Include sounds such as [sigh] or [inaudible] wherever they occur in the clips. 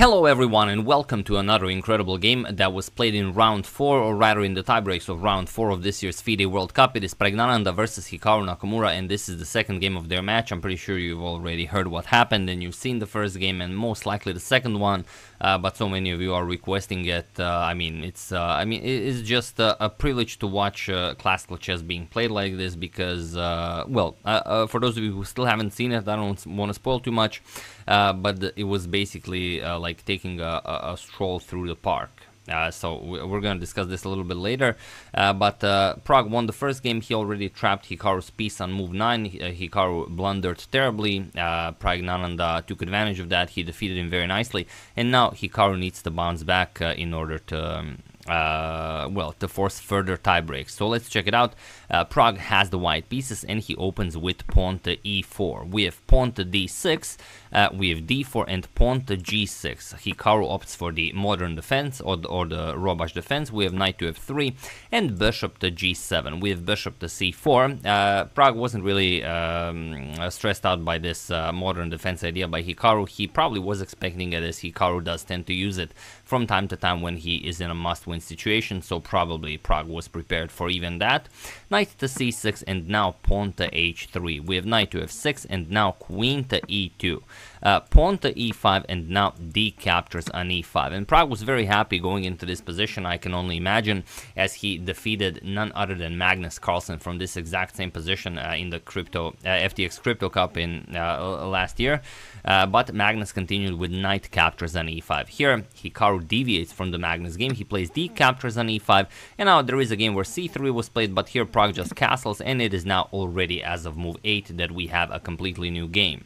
Hello everyone and welcome to another incredible game that was played in round 4 or rather in the tiebreaks of round 4 of this year's FIDE World Cup. It is Praggnanandhaa versus Hikaru Nakamura and this is the second game of their match. I'm pretty sure you've already heard what happened and you've seen the first game and most likely the second one uh, but so many of you are requesting it. Uh, I mean it's uh, I mean it's just a, a privilege to watch uh, classical chess being played like this because uh, well uh, for those of you who still haven't seen it I don't want to spoil too much but it was basically like like taking a, a, a stroll through the park. Uh, so we're going to discuss this a little bit later. Uh, but uh, Pragg won the first game. He already trapped Hikaru's piece on move 9. Uh, Hikaru blundered terribly. Uh, Praggnanandhaa took advantage of that. He defeated him very nicely. And now Hikaru needs to bounce back uh, in order to um, uh, well, to force further tie breaks. So let's check it out. Uh, Pragg has the white pieces and he opens with pawn to e4. We have pawn to d6, uh, we have d4 and pawn to g6. Hikaru opts for the modern defense or the, or the Robatsch defense. We have knight to f3 and bishop to g7. We have bishop to c4. Uh, Pragg wasn't really um, stressed out by this uh, modern defense idea by Hikaru. He probably was expecting it as Hikaru does tend to use it from time to time when he is in a must-win situation, so probably Pragg was prepared for even that. Knight to c6 and now pawn to h3. We have knight to f6 and now queen to e2 pawn to e5 and now d captures on e5 and Pragg was very happy going into this position I can only imagine as he defeated none other than Magnus Carlsen from this exact same position uh, in the crypto uh, FTX crypto cup in uh, last year. Uh, but Magnus continued with knight captures on e5 here Hikaru deviates from the Magnus game. He plays d captures on e5 and now there is a game where c3 was played but here Pragg just castles and it is now already as of move 8 that we have a completely new game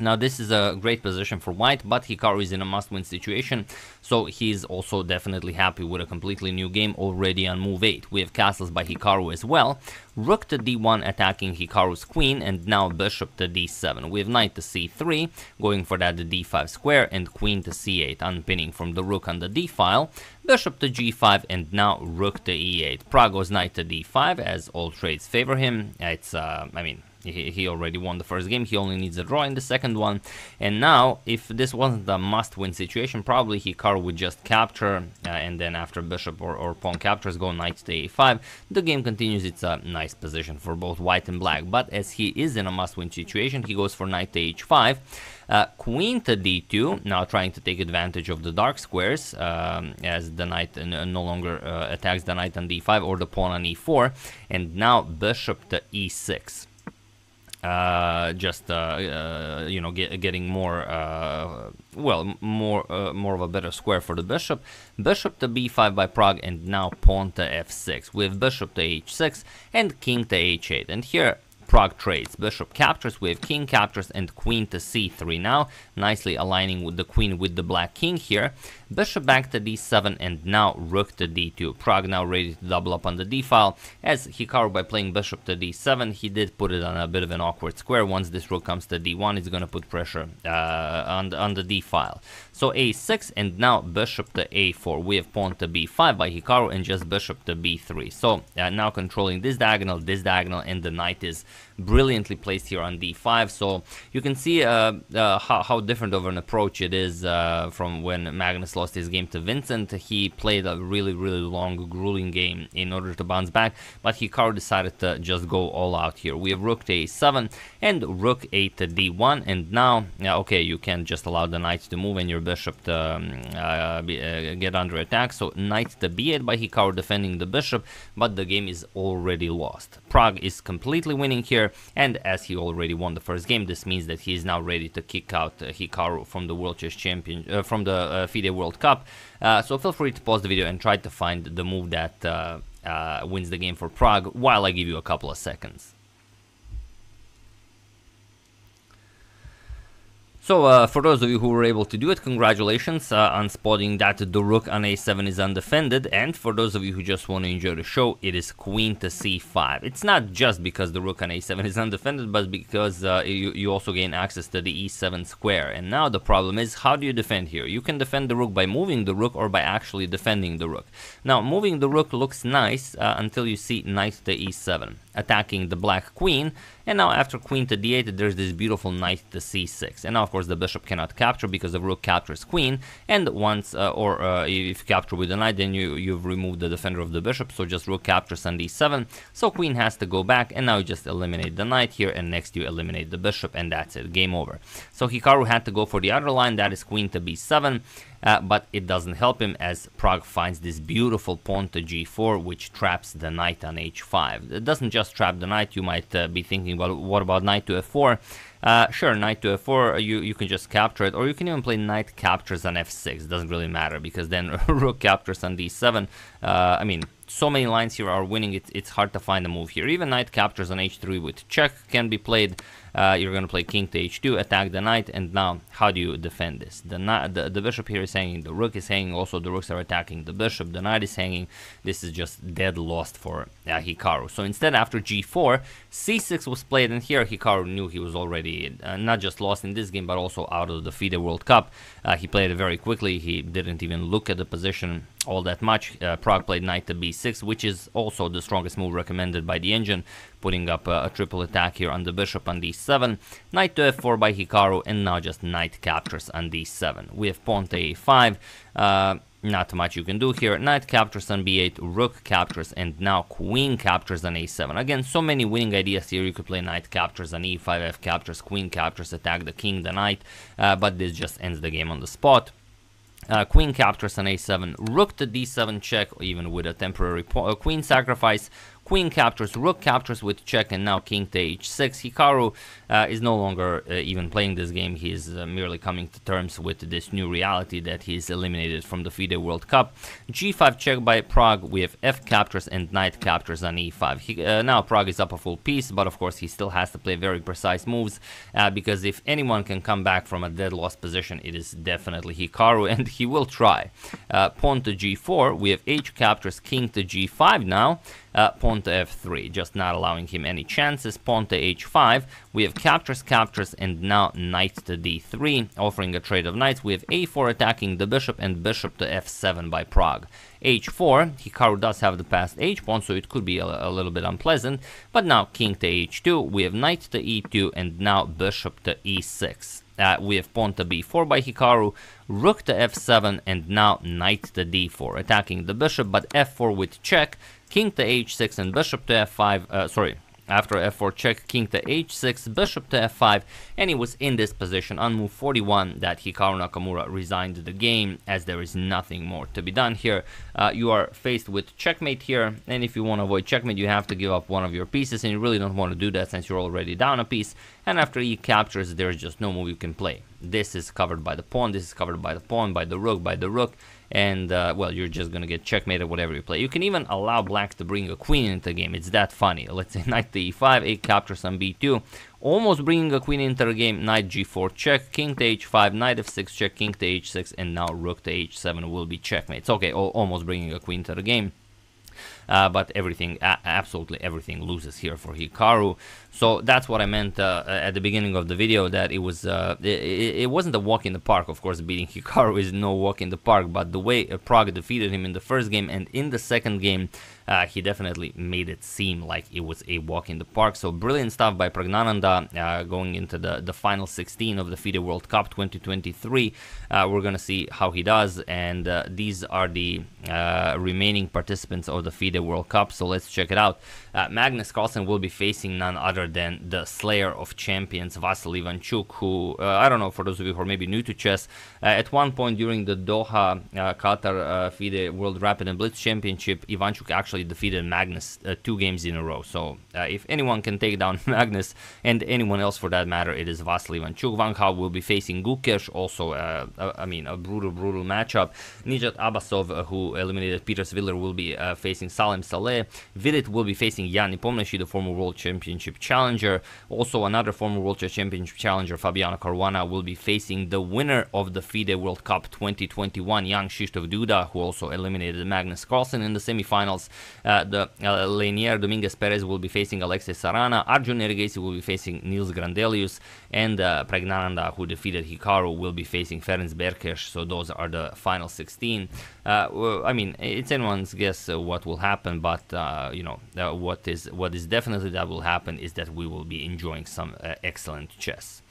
now this is a great position for white, but Hikaru is in a must-win situation, so he's also definitely happy with a completely new game already on move 8. We have castles by Hikaru as well, rook to d1 attacking Hikaru's queen, and now bishop to d7. We have knight to c3, going for that d5 square, and queen to c8, unpinning from the rook on the d-file, bishop to g5, and now rook to e8. Pragg goes knight to d5, as all trades favor him. It's, uh, I mean, he, already won the first game, he only needs a draw in the second one. And now, if this wasn't a must-win situation, probably Hikaru would just capture, uh, and then after bishop or, or pawn captures, go knight to a5. The game continues, it's a nice position for both white and black, but as he is in a must-win situation, he goes for knight to h5. Uh, queen to d2, now trying to take advantage of the dark squares, um, as the knight uh, no longer uh, attacks the knight on d5 or the pawn on e4, and now bishop to e6 uh, just uh, uh, you know get, getting more uh, well more uh, more of a better square for the bishop. Bishop to b5 by Pragg and now pawn to f6 with bishop to h6 and king to h8 and here Pragg trades. Bishop captures with king captures and queen to c3 now, nicely aligning with the queen with the black king here. Bishop back to d7 and now rook to d2. Pragg now ready to double up on the d file. As Hikaru by playing bishop to d7, he did put it on a bit of an awkward square. Once this rook comes to d1, it's going to put pressure uh, on, the, on the d file. So a6 and now bishop to a4. We have pawn to b5 by Hikaru and just bishop to b3. So uh, now controlling this diagonal, this diagonal, and the knight is brilliantly placed here on d5. So you can see uh, uh, how, how, different of an approach it is uh, from when Magnus lost his game to Vincent. He played a really, really long, grueling game in order to bounce back, but Hikaru decided to just go all out here. We have rook to a7 and rook 8 to d1, and now, yeah, okay, you can just allow the knight to move and your bishop to um, uh, be, uh, get under attack. So knight to b8 by Hikaru defending the bishop, but the game is already lost. Pragg is completely winning here and as he already won the first game, this means that he is now ready to kick out uh, Hikaru from the World Chess Champion, uh, from the uh, FIDE World Cup. Uh, so feel free to pause the video and try to find the move that uh, uh, wins the game for Pragg while I give you a couple of seconds. So, uh, for those of you who were able to do it, congratulations uh, on spotting that the rook on a7 is undefended, and for those of you who just want to enjoy the show, it is queen to c5. It's not just because the rook on a7 is undefended, but because uh, you, you also gain access to the e7 square. And now the problem is, how do you defend here? You can defend the rook by moving the rook or by actually defending the rook. Now, moving the rook looks nice uh, until you see knight to e7, attacking the black queen, And now after queen to d8, there's this beautiful knight to c6. And now, of course, the bishop cannot capture because the rook captures queen. And once, uh, or uh, if you capture with the knight, then you, you've removed the defender of the bishop. So just rook captures on d7. So queen has to go back. And now you just eliminate the knight here. And next you eliminate the bishop. And that's it. Game over. So Hikaru had to go for the other line. That is queen to b7 uh, but it doesn't help him as Pragg finds this beautiful pawn to g4 which traps the knight on h5. It doesn't just trap the knight, you might uh, be thinking, well, what about knight to f4? Uh, sure, knight to f4, you, you can just capture it, or you can even play knight captures on f6, it doesn't really matter, because then [laughs] rook captures on d7, uh, I mean, so many lines here are winning, it, it's hard to find a move here. Even knight captures on h3 with check can be played, uh, you're going to play king to h2, attack the knight, and now how do you defend this? The, the, the bishop here is hanging, the rook is hanging, also the rooks are attacking the bishop, the knight is hanging. This is just dead lost for uh, Hikaru. So instead, after g4, c6 was played, and here Hikaru knew he was already uh, not just lost in this game, but also out of the FIDE World Cup. Uh, he played it very quickly, he didn't even look at the position all that much. Uh, Pragg played knight to b6, which is also the strongest move recommended by the engine, putting up a, a triple attack here on the bishop on d7, knight to f4 by Hikaru, and now just knight captures on d7. We have pawn to a5, uh, not much you can do here. Knight captures on b8, rook captures, and now queen captures on a7. Again, so many winning ideas here. You could play knight captures on e5, f captures, queen captures, attack the king, the knight, uh, but this just ends the game on the spot. Uh, queen captures on a7, rook to d7 check, even with a temporary uh, queen sacrifice, Queen captures, rook captures with check, and now king to h6. Hikaru uh, is no longer uh, even playing this game. He is uh, merely coming to terms with this new reality that he is eliminated from the FIDE World Cup. g5 check by Pragg. We have f captures and knight captures on e5. He, uh, now Pragg is up a full piece, but of course he still has to play very precise moves uh, because if anyone can come back from a dead lost position, it is definitely Hikaru, [laughs] and he will try. Uh, pawn to g4. We have h captures, king to g5 now uh, pawn to f3, just not allowing him any chances. Pawn to h5, we have captures, captures, and now knight to d3, offering a trade of knights. We have a4 attacking the bishop and bishop to f7 by Pragg. h4, Hikaru does have the passed h-pawn, so it could be a, a, little bit unpleasant, but now king to h2, we have knight to e2, and now bishop to e6. Uh, we have pawn to b4 by Hikaru, rook to f7, and now knight to d4, attacking the bishop, but f4 with check, king to h6 and bishop to f5, uh, sorry, after f4 check, king to h6, bishop to f5, and he was in this position on move 41 that Hikaru Nakamura resigned the game as there is nothing more to be done here. Uh, you are faced with checkmate here, and if you want to avoid checkmate, you have to give up one of your pieces, and you really don't want to do that since you're already down a piece, and after e captures, there's just no move you can play. This is covered by the pawn, this is covered by the pawn, by the rook, by the rook, and uh, well, you're just gonna get checkmated whatever you play. You can even allow black to bring a queen into the game. It's that funny. Let's say [laughs] knight to e5, a captures on b2, almost bringing a queen into the game. Knight g4 check, king to h5, knight f6 check, king to h6, and now rook to h7 will be checkmates. Okay, almost bringing a queen to the game. Uh, but everything, absolutely everything loses here for Hikaru. So that's what I meant uh, at the beginning of the video, that it was uh, it, it, wasn't a walk in the park. Of course, beating [laughs] Hikaru is no walk in the park, but the way Pragg defeated him in the first game and in the second game, uh, he definitely made it seem like it was a walk in the park. So brilliant stuff by Praggnanandhaa uh, going into the, the final 16 of the FIDE World Cup 2023. Uh, we're going to see how he does, and uh, these are the uh, remaining participants of the FIDE World Cup. So let's check it out. Uh, Magnus Carlsen will be facing none other than the Slayer of Champions, Vasyl Ivanchuk, who, I don't know, for those of you who are maybe new to chess, at one point during the Doha Qatar FIDE World Rapid and Blitz Championship, Ivanchuk actually actually defeated Magnus uh, two games in a row. So uh, if anyone can take down [laughs] Magnus and anyone else for that matter, it is Vasily Ivanchuk. Van Gaal will be facing Gukesh, also, uh, I mean, a brutal, brutal matchup. Nijat Abbasov, uh, who eliminated Peter Svidler, will be uh, facing Salem Saleh. Vidit will be facing Jan Nepomniachtchi, the former World Championship challenger. Also, another former World Championship challenger, Fabiano Caruana, will be facing the winner of the FIDE World Cup 2021, Jan Krzysztof Duda, who also eliminated Magnus Carlsen in the semifinals. Uh, the uh, Dominguez Perez will be facing Alexis Sarana. Arjun Erigaisi will be facing Nils Grandelius. And uh, who defeated Hikaru, will be facing Ferenc Berkes. So those are the final 16. Uh, I mean, it's anyone's guess uh, what will happen, but uh, you know what is what is definitely that will happen is that we will be enjoying some excellent chess.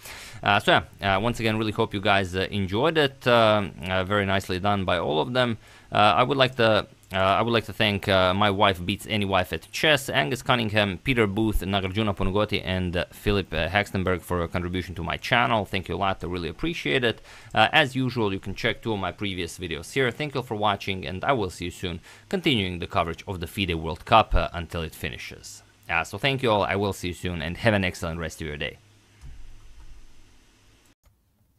Uh, so yeah, uh, once again, really hope you guys uh, enjoyed it. Um, very nicely done by all of them. I would like to uh, I would like to thank uh, my wife beats any wife at chess, Angus Cunningham, Peter Booth, Nagarjuna Ponugoti, and uh, Philip uh, Hextenberg for a contribution to my channel. Thank you a lot, I really appreciate it. as usual, you can check two of my previous videos here. Thank you for watching, and I will see you soon, continuing the coverage of the FIDE World Cup until it finishes. so thank you all, I will see you soon, and have an excellent rest of your day.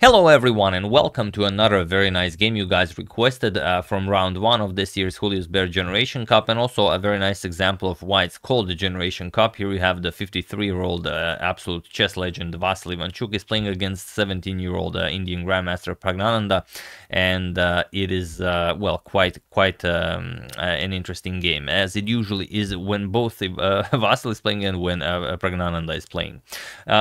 Hello everyone and welcome to another very nice game you guys requested uh, from round 1 of this year's Julius Baer Generation Cup and also a very nice example of why it's called the Generation Cup. Here we have the 53-year-old uh, absolute chess legend Vasily Ivanchuk is playing against 17-year-old uh, Indian Grandmaster Praggnanandhaa and uh, it is, uh, well, quite quite um, uh, an interesting game as it usually is when both [laughs] Vasily is playing and when Praggnanandhaa is playing.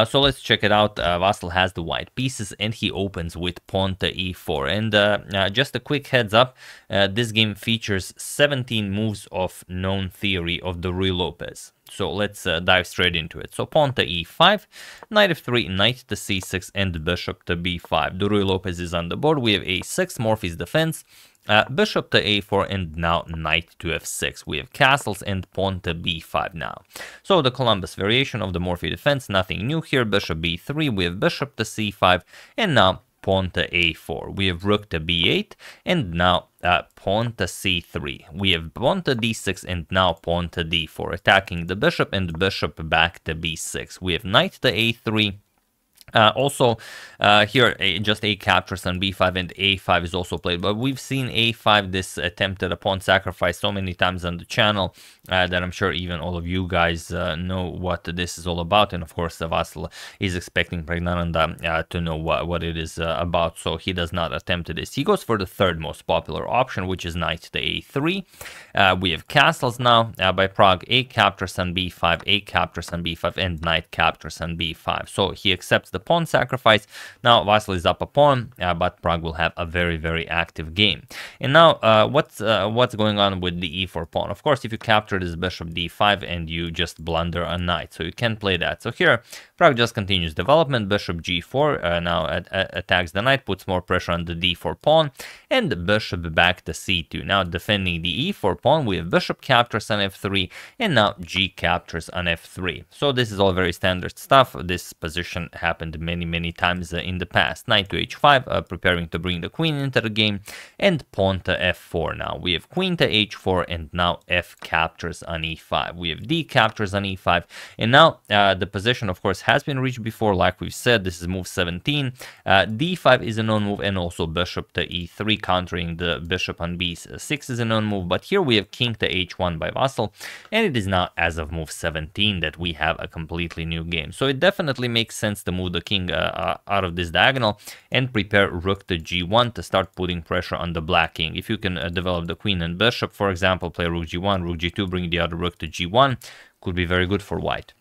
so let's check it out. Vasil has the white pieces and he opens with pawn to e4. And uh, uh, just a quick heads up, uh, this game features 17 moves of known theory of the Ruy Lopez. So let's uh, dive straight into it. So pawn to e5, knight f3, knight to c6, and bishop to b5. The Ruy Lopez is on the board. We have a6, Morphy's defense, uh, bishop to a4 and now knight to f6. We have castles and pawn to b5 now. So the Columbus variation of the Morphy defense, nothing new here. Bishop b3, we have bishop to c5 and now pawn to a4. We have rook to b8 and now uh, pawn to c3. We have pawn to d6 and now pawn to d4, attacking the bishop and bishop back to b6. We have knight to a3 uh, also, uh, here just a captures on b5 and a5 is also played, but we've seen a5 this attempted pawn sacrifice so many times on the channel uh, that I'm sure even all of you guys uh, know what this is all about. And of course, the Vasil is expecting Praggnanandhaa uh, to know what, what it is about, so he does not attempt this. He goes for the third most popular option, which is knight to a3. we have castles now by Pragg, a captures on b5, a captures on b5, and knight captures on b5. So he accepts the pawn sacrifice. Now Vasil is up a pawn, but Pragg will have a very, very active game. And now uh, what's uh, what's going on with the e4 pawn? Of course, if you capture this bishop d5 and you just blunder a knight, so you can play that. So here, Pragg just continues development, bishop g4, uh, now at, at, attacks the knight, puts more pressure on the d4 pawn, and the bishop back to c2. Now defending the e4 pawn, we have bishop captures on f3, and now g captures on f3. So this is all very standard stuff. This position happened happened many, many times in the past. Knight to h5, uh, preparing to bring the queen into the game, and pawn to f4 now. We have queen to h4, and now f captures on e5. We have d captures on e5, and now uh, the position, of course, has been reached before, like we've said, this is move 17. Uh, d5 is a known move, and also bishop to e3, countering the bishop on b6 is a known move, but here we have king to h1 by Vasil, and it is now as of move 17 that we have a completely new game. So it definitely makes sense to move the king uh, uh, out of this diagonal and prepare rook to g1 to start putting pressure on the black king. If you can uh, develop the queen and bishop, for example, play rook g1, rook g2, bring the other rook to g1, could be very good for white.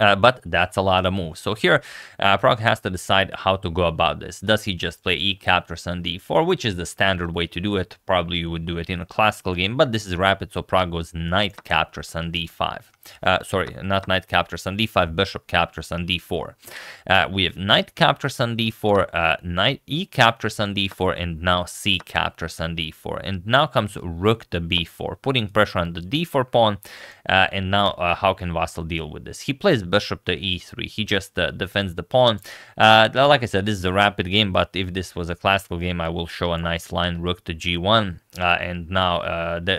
Uh, but that's a lot of moves. So here, uh, Pragg has to decide how to go about this. Does he just play e captures on d4, which is the standard way to do it? Probably you would do it in a classical game, but this is rapid, so Pragg goes knight captures on d5 uh, sorry, not knight captures on d5, bishop captures on d4. Uh, we have knight captures on d4, uh, knight e captures on d4, and now c captures on d4. And now comes rook to b4, putting pressure on the d4 pawn. Uh, and now uh, how can Vasil deal with this? He plays bishop to e3. He just uh, defends the pawn. Uh like I said, this is a rapid game, but if this was a classical game, I will show a nice line rook to g1. And now the,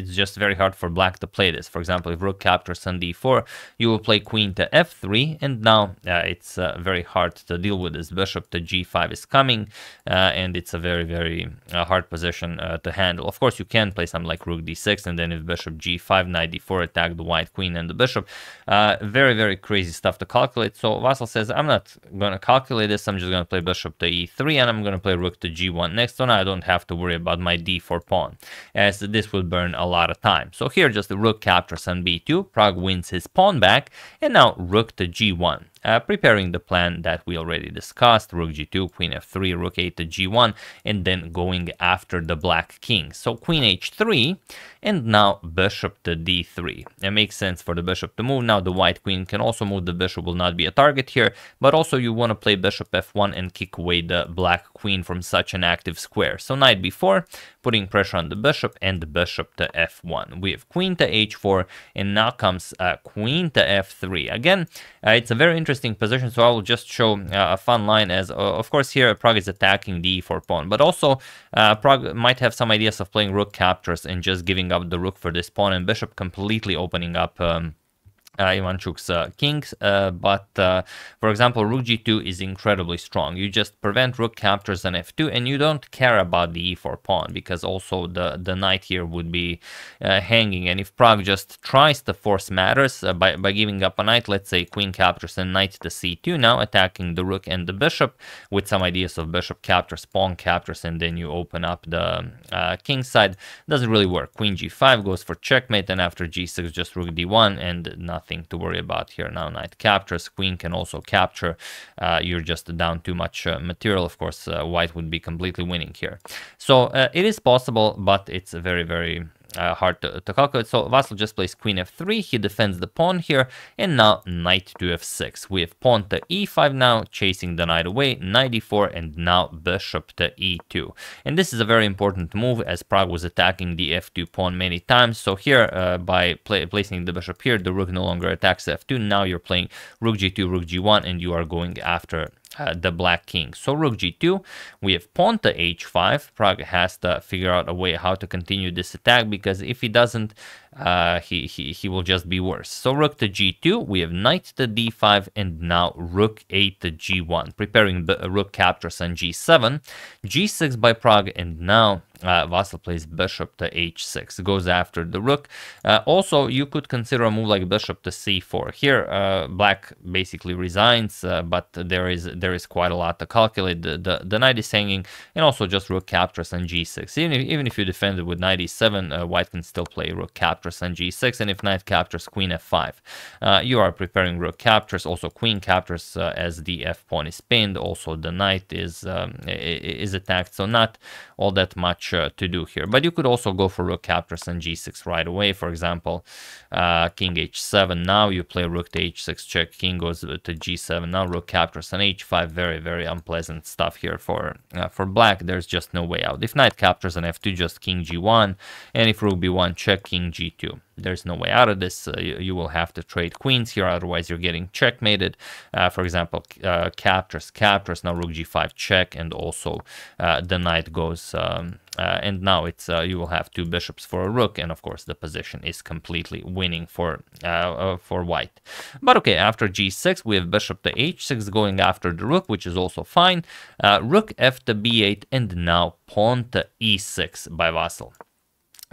it's just very hard for black to play this. For example, if rook captures on d4, you will play queen to f3, and now uh, it's uh, very hard to deal with this. Bishop to g5 is coming, uh, and it's a very, very uh, hard position uh, to handle. Of course, you can play something like rook d6, and then if bishop g5, knight d4, attack the white queen and the bishop. very, very crazy stuff to calculate. So Vasil says, I'm not going to calculate this, I'm just going to play bishop to e3, and I'm going to play rook to g1 next, now I don't have to worry about my d4 pawn, as this will burn a lot of time. So here, just the rook captures on b2, Pragg wins his pawn back, and now rook to g1. Uh, preparing the plan that we already discussed, rook g2, queen f3, rook 8 to g1, and then going after the black king. So queen h3, and now bishop to d3. It makes sense for the bishop to move. Now the white queen can also move, the bishop will not be a target here, but also you want to play bishop f1 and kick away the black queen from such an active square. So knight b4, putting pressure on the bishop, and bishop to f1. We have queen to h4, and now comes uh, queen to f3. Again, uh, it's a very interesting position, so I will just show uh, a fun line as, of course, here Pragg is attacking the e4 pawn, but also uh, Pragg might have some ideas of playing rook captures and just giving up the rook for this pawn, and bishop completely opening up um, uh, Ivanchuk's uh, kings, uh, but uh, for example, rook g2 is incredibly strong. You just prevent rook captures on f2, and you don't care about the e4 pawn, because also the, the knight here would be uh, hanging, and if Pragg just tries to force matters uh, by, by giving up a knight, let's say queen captures and knight to c2, now attacking the rook and the bishop, with some ideas of bishop captures, pawn captures, and then you open up the king side, doesn't really work. Queen g5 goes for checkmate, and after g6, just rook d1, and nothing nothing to worry about here now. Knight captures, queen can also capture. Uh, you're just down too much uh, material. Of course, uh, white would be completely winning here. So uh, it is possible, but it's very, very uh, hard to, to, calculate. So Vasyl just plays queen f3, he defends the pawn here, and now knight to f6. We have pawn to e5 now, chasing the knight away, knight e4, and now bishop to e2. And this is a very important move, as Pragg was attacking the f2 pawn many times. So here, uh, by play, placing the bishop here, the rook no longer attacks f2. Now you're playing rook g2, rook g1, and you are going after uh, the black king. So rook g2, we have pawn to h5. Pragg has to figure out a way how to continue this attack because if he doesn't, uh, he, he, he will just be worse. So rook to g2, we have knight to d5, and now rook 8 to g1, preparing the rook captures on g7, g6 by Pragg, and now uh, Vasyl plays bishop to h6, goes after the rook. Uh, also, you could consider a move like bishop to c4. Here, uh, black basically resigns, uh, but there is there is quite a lot to calculate. The, the, the knight is hanging, and also just rook captures on g6. Even if, even if you defend it with knight e7, uh, white can still play rook captures on g6, and if knight captures queen f5, uh, you are preparing rook captures. Also, queen captures as the f pawn is pinned. Also, the knight is um, is attacked, so not all that much uh, to do here. But you could also go for rook captures and g6 right away. For example, uh, king h7. Now you play rook to h6 check. King goes to g7. Now rook captures and h5. Very very unpleasant stuff here for uh, for black. There's just no way out. If knight captures an f2, just king g1, and if rook b1 check, king g2 there's no way out of this. Uh, you, you, will have to trade queens here, otherwise you're getting checkmated. Uh, for example, uh, captures, captures, now rook g5 check, and also uh, the knight goes, um, uh, and now it's uh, you will have two bishops for a rook, and of course the position is completely winning for for white. But okay, after g6, we have bishop to h6 going after the rook, which is also fine. rook f to b8, and now pawn to e6 by Vasyl.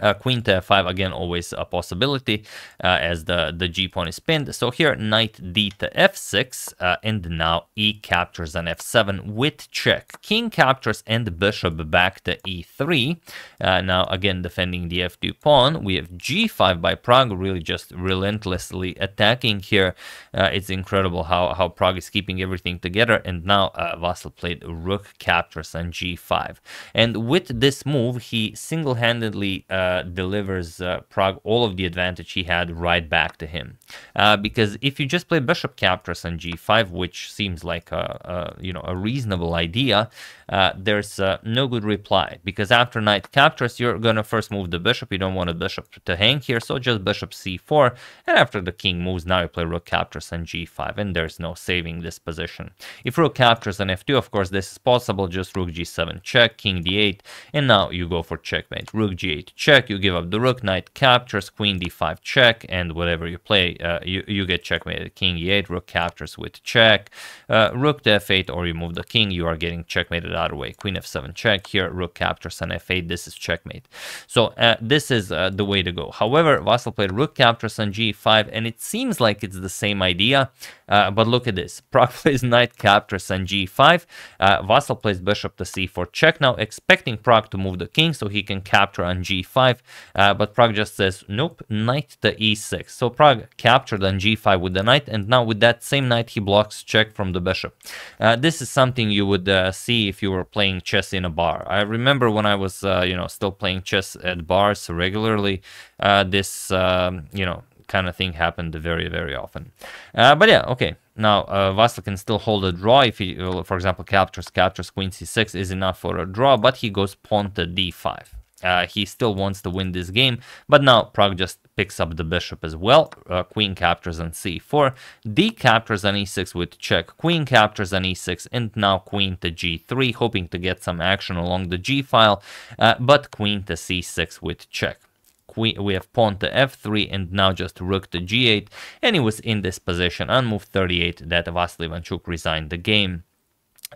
Uh, queen to f5 again always a possibility uh, as the the g pawn is pinned. So here knight d to f6 uh, and now e captures on f7 with check. King captures and bishop back to e3 uh, now again defending the f2 pawn we have g5 by Pragg really just relentlessly attacking here. Uh, it's incredible how how Pragg is keeping everything together and now uh, Vasyl played rook captures on g5 and with this move he single-handedly uh, uh, delivers uh, Pragg all of the advantage he had right back to him. Uh, because if you just play bishop captures on g5, which seems like a, a you know a reasonable idea, uh, there's uh, no good reply. Because after knight captures, you're gonna first move the bishop. You don't want a bishop to hang here, so just bishop c4. And after the king moves, now you play rook captures on g5, and there's no saving this position. If rook captures on f2, of course, this is possible. Just rook g7 check, king d8, and now you go for checkmate. Rook g8 check you give up the rook, knight captures, queen d5 check, and whatever you play, uh, you, you get checkmated. King e8, rook captures with check, uh, rook to f8, or you move the king, you are getting checkmated of way. Queen f7 check here, rook captures on f8, this is checkmate. So uh, this is uh, the way to go. However, Vasyl played rook captures on g5, and it seems like it's the same idea, uh, but look at this. [laughs] Pragg plays knight captures on g5, uh, Vasyl plays bishop to c4 check now, expecting Pragg to move the king so he can capture on g5, uh, but Pragg just says, nope, knight to e6. So Pragg captured on g5 with the knight, and now with that same knight, he blocks check from the bishop. Uh, this is something you would see if you were playing chess in a bar. I remember when I was, uh, you know, still playing chess at bars regularly, uh, this, um, you know, kind of thing happened very, very often. Uh, but yeah, okay. Now, uh, can still hold a draw if he, for example, captures, captures queen c6 is enough for a draw, but he goes pawn to d5. Uh, he still wants to win this game, but now Pragg just picks up the bishop as well. Uh, queen captures on c4, d captures on e6 with check, queen captures on e6, and now queen to g3, hoping to get some action along the g file, uh, but queen to c6 with check. Queen, we have pawn to f3 and now just rook to g8 and he was in this position. On move 38 that Vasily Ivanchuk resigned the game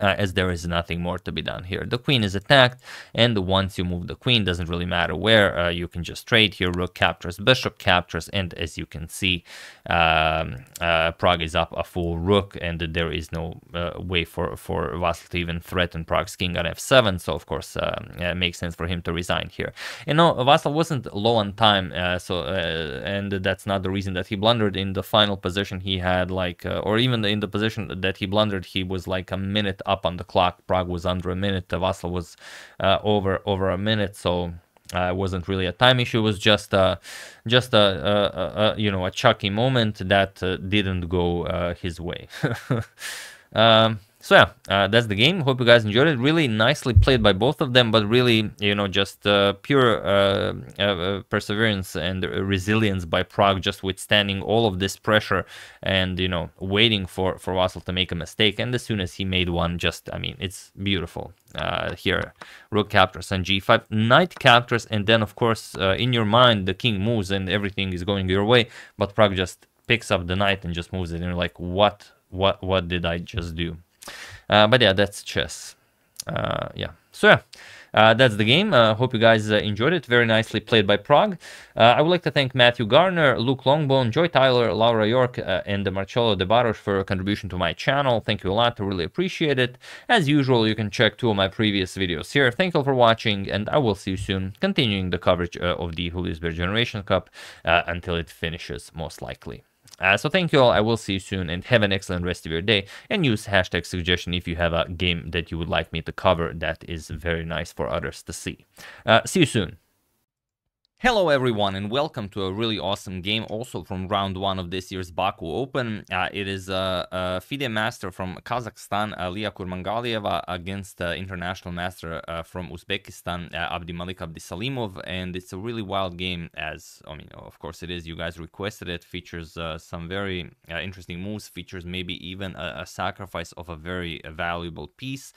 uh, as there is nothing more to be done here. The queen is attacked, and once you move the queen, doesn't really matter where, uh, you can just trade here. Rook captures, bishop captures, and as you can see, um, uh, Pragg is up a full rook, and there is no uh, way for, for Vasyl to even threaten Pragg's king on f7, so of course um, it makes sense for him to resign here. And no, Vasyl wasn't low on time, uh, so uh, and that's not the reason that he blundered in the final position he had, like, or even in the position that he blundered, he was like a minute up on the clock. Pragg was under a minute. Vasyl was uh, over over a minute, so uh, it wasn't really a time issue. It was just a just a, a, a you know a chucky moment that uh, didn't go uh, his way. [laughs] um, so yeah, uh, that's the game. Hope you guys enjoyed it. Really nicely played by both of them, but really, you know, just uh, pure uh, uh, uh perseverance and resilience by Pragg, just withstanding all of this pressure and you know waiting for for Vasyl to make a mistake. And as soon as he made one, just I mean, it's beautiful. Uh, here, rook captures on g5, knight captures, and then of course in your mind the king moves and everything is going your way, but Pragg just picks up the knight and just moves it, and you're like, what, what, what did I just do? Uh, but yeah, that's chess. Uh, yeah. So yeah. Uh, that's the game. Uh, hope you guys uh, enjoyed it. Very nicely played by Pragg. Uh, I would like to thank Matthew Garner, Luke Longbone, Joy Tyler, Laura York, and Marcello De Barros for a contribution to my channel. Thank you a lot. I really appreciate it. As usual, you can check two of my previous videos here. Thank you all for watching, and I will see you soon, continuing the coverage of the Julius Generation Cup until it finishes, most likely. Uh, so thank you all. I will see you soon and have an excellent rest of your day. And use hashtag suggestion if you have a game that you would like me to cover that is very nice for others to see. Uh, see you soon. Hello everyone and welcome to a really awesome game also from round one of this year's Baku Open. Uh, it is a, a, FIDE master from Kazakhstan, uh, Lia Kurmangalieva against uh, international master uh, from Uzbekistan, uh, Abdi Malik Abdisalimov and it's a really wild game as, I mean, of course it is, you guys requested it, features uh, some very uh, interesting moves, features maybe even a, a, sacrifice of a very valuable piece.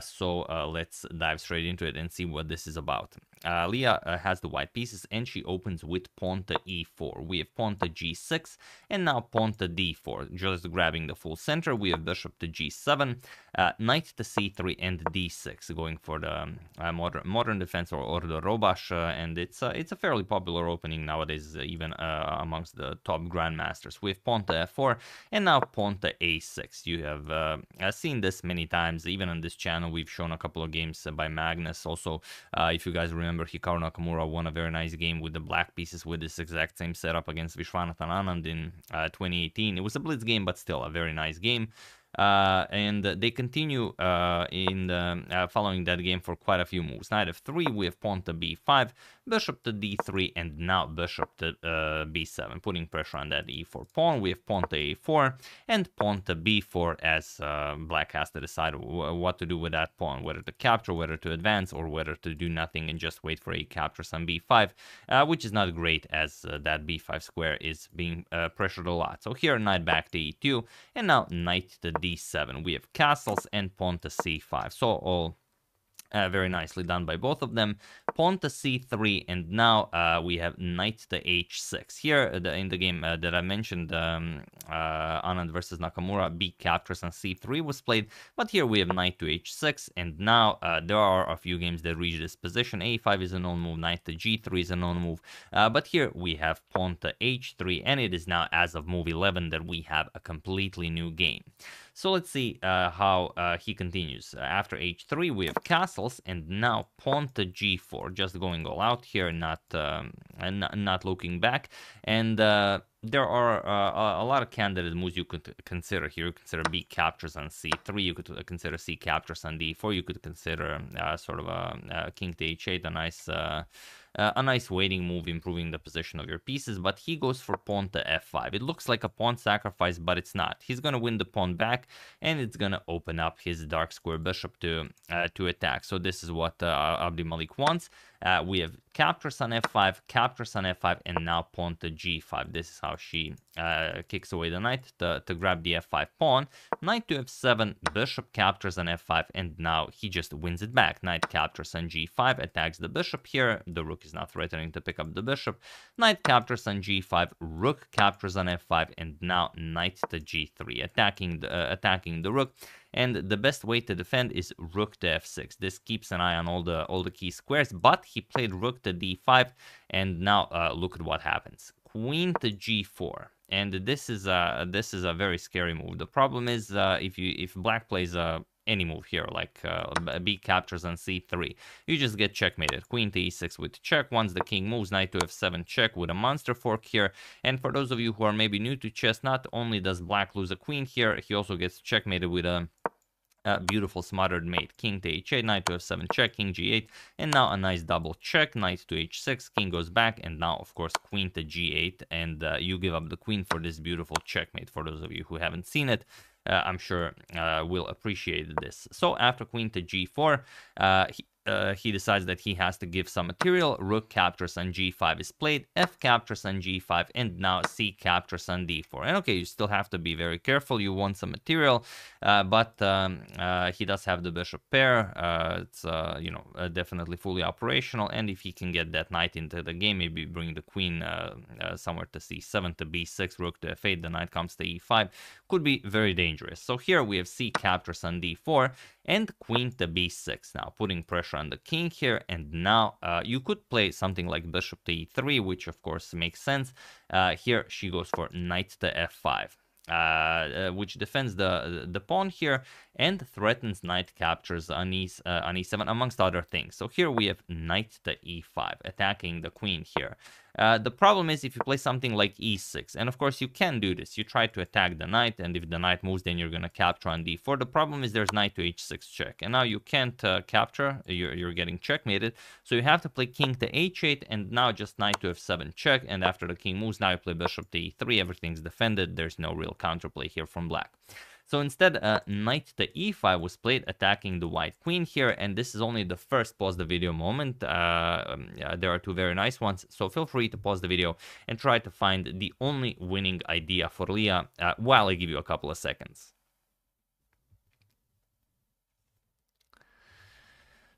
so let's dive straight into it and see what this is about. Uh, Lia uh, has the white pieces and she opens with pawn to e4. We have pawn to g6 and now pawn to d4. Just grabbing the full center, we have bishop to g7, uh, knight to c3 and d6, going for the um, uh, modern modern defense or Ordo Robatsch, uh, and it's uh, it's a fairly popular opening nowadays, even amongst the top grandmasters. We have pawn to f4 and now pawn to a6. You have seen this many times, even on this channel. We've shown a couple of games by Magnus. Also, if you guys remember remember Hikaru Nakamura won a very nice game with the black pieces with this exact same setup against Viswanathan Anand in uh, 2018. It was a blitz game, but still a very nice game. Uh, and they continue uh, in the, uh, following that game for quite a few moves. Knight f3, we have pawn to b5, bishop to d3, and now bishop to uh, b7, putting pressure on that e4 pawn. We have pawn to a4 and pawn to b4 as uh, black has to decide what to do with that pawn, whether to capture, whether to advance, or whether to do nothing and just wait for a capture on b5, uh, which is not great as that b5 square is being pressured a lot. So here, knight back to e2, and now knight to d7. We have castles and pawn to c5. So all uh, very nicely done by both of them. Pawn to c3, and now uh, we have knight to h6. Here uh, the, in the game uh, that I mentioned, um, uh, Anand versus Nakamura, b captures and c3 was played, but here we have knight to h6, and now uh, there are a few games that reach this position. a5 is a known move, knight to g3 is a known move, but here we have pawn to h3, and it is now as of move 11 that we have a completely new game. So let's see uh, how uh, he continues. after h3, we have castles, and now pawn to g4, just going all out here, not um, not, looking back. And uh, there are uh, a lot of candidate moves you could consider here. You consider b captures on c3. You could consider c captures on d4. You could consider uh, sort of a, a, king to h8, a nice uh, uh, a nice waiting move, improving the position of your pieces. But he goes for pawn to f5. It looks like a pawn sacrifice, but it's not. He's gonna win the pawn back, and it's gonna open up his dark square bishop to uh, to attack. So this is what uh, Abdi Malik wants. Uh, we have captures on f5, captures on f5, and now pawn to g5. This is how she uh, kicks away the knight to, to grab the f5 pawn. Knight to f7, bishop captures on f5, and now he just wins it back. Knight captures on g5, attacks the bishop here. The rook is not threatening to pick up the bishop. Knight captures on g5, rook captures on f5, and now knight to g3, attacking the, uh, attacking the rook. And the best way to defend is rook to f6. This keeps an eye on all the all the key squares, but he played rook to d5, and now uh, look at what happens. Queen to g4 and this is a this is a very scary move. The problem is uh, if you if black plays uh, any move here, like uh, b captures on c3, you just get checkmated. Queen to e6 with check. Once the king moves, knight to f7 check with a monster fork here. And for those of you who are maybe new to chess, not only does black lose a queen here, he also gets checkmated with a uh, beautiful smothered mate. King to h8, knight to f7 check, king g8, and now a nice double check, knight to h6, king goes back, and now, of course, queen to g8, and uh, you give up the queen for this beautiful checkmate. For those of you who haven't seen it, uh, I'm sure uh, will appreciate this. So after queen to g4, uh, he, uh, he decides that he has to give some material. Rook captures on g5 is played, f captures on g5, and now c captures on d4. And okay, you still have to be very careful. You want some material, uh, but um, uh, he does have the bishop pair. Uh, it's uh, you know uh, definitely fully operational. And if he can get that knight into the game, maybe bring the queen somewhere to c7 to b6, rook to f8, the knight comes to e5, could be very dangerous. So here we have c captures on d4 and queen to b6 now putting pressure on the king here and now uh, you could play something like bishop to e3 which of course makes sense. Uh, here she goes for knight to f5 uh, uh, which defends the the pawn here and threatens knight captures on, e, uh, on e7 amongst other things. So here we have knight to e5 attacking the queen here. Uh, the problem is if you play something like e6, and of course you can do this. You try to attack the knight, and if the knight moves, then you're going to capture on d4. The problem is there's knight to h6 check, and now you can't uh, capture, you're, you're getting checkmated, so you have to play king to h8, and now just knight to f7 check, and after the king moves, now you play bishop to e3, everything's defended, there's no real counterplay here from black. So instead, uh, knight to e5 was played attacking the white queen here, and this is only the first pause the video moment. Uh, um, there are two very nice ones, so feel free to pause the video and try to find the only winning idea for Leah uh, while I give you a couple of seconds.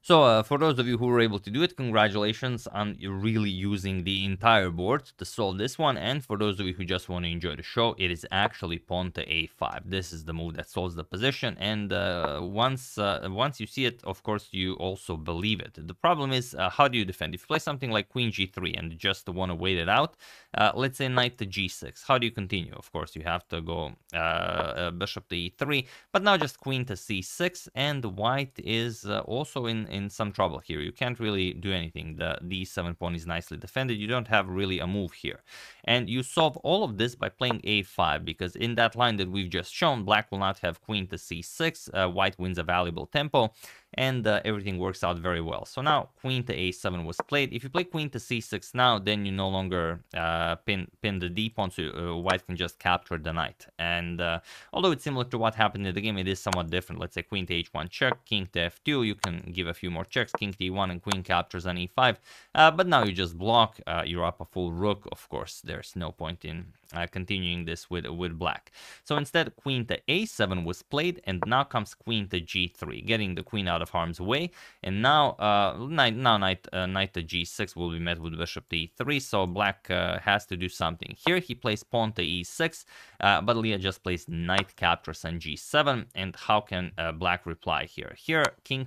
So uh, for those of you who were able to do it, congratulations on really using the entire board to solve this one. And for those of you who just want to enjoy the show, it is actually pawn to a5. This is the move that solves the position. And uh, once uh, once you see it, of course, you also believe it. The problem is, uh, how do you defend? If you play something like queen g3 and just want to wait it out, uh, let's say knight to g6. How do you continue? Of course, you have to go uh, bishop to e3. But now just queen to c6. And white is also in in some trouble here. You can't really do anything. The d7 pawn is nicely defended. You don't have really a move here. And you solve all of this by playing a5 because in that line that we've just shown, black will not have queen to c6. Uh, white wins a valuable tempo and uh, everything works out very well. So now queen to a7 was played. If you play queen to c6 now, then you no longer uh, pin, pin the d pawn, so uh, white can just capture the knight. And uh, although it's similar to what happened in the game, it is somewhat different. Let's say queen to h1 check, king to f2, you can give a few more checks, king to e1 and queen captures on e5. Uh, but now you just block, uh, you're up a full rook. Of course, there's no point in continuing this with with black. So instead, queen to a7 was played, and now comes queen to g3, getting the queen out of harm's way. And now, uh, knight, now knight, uh, knight to g6 will be met with bishop to e3, so black uh, has to do something. Here he plays pawn to e6, uh, but Leah just plays knight captures on g7, and how can uh, black reply here? Here, king,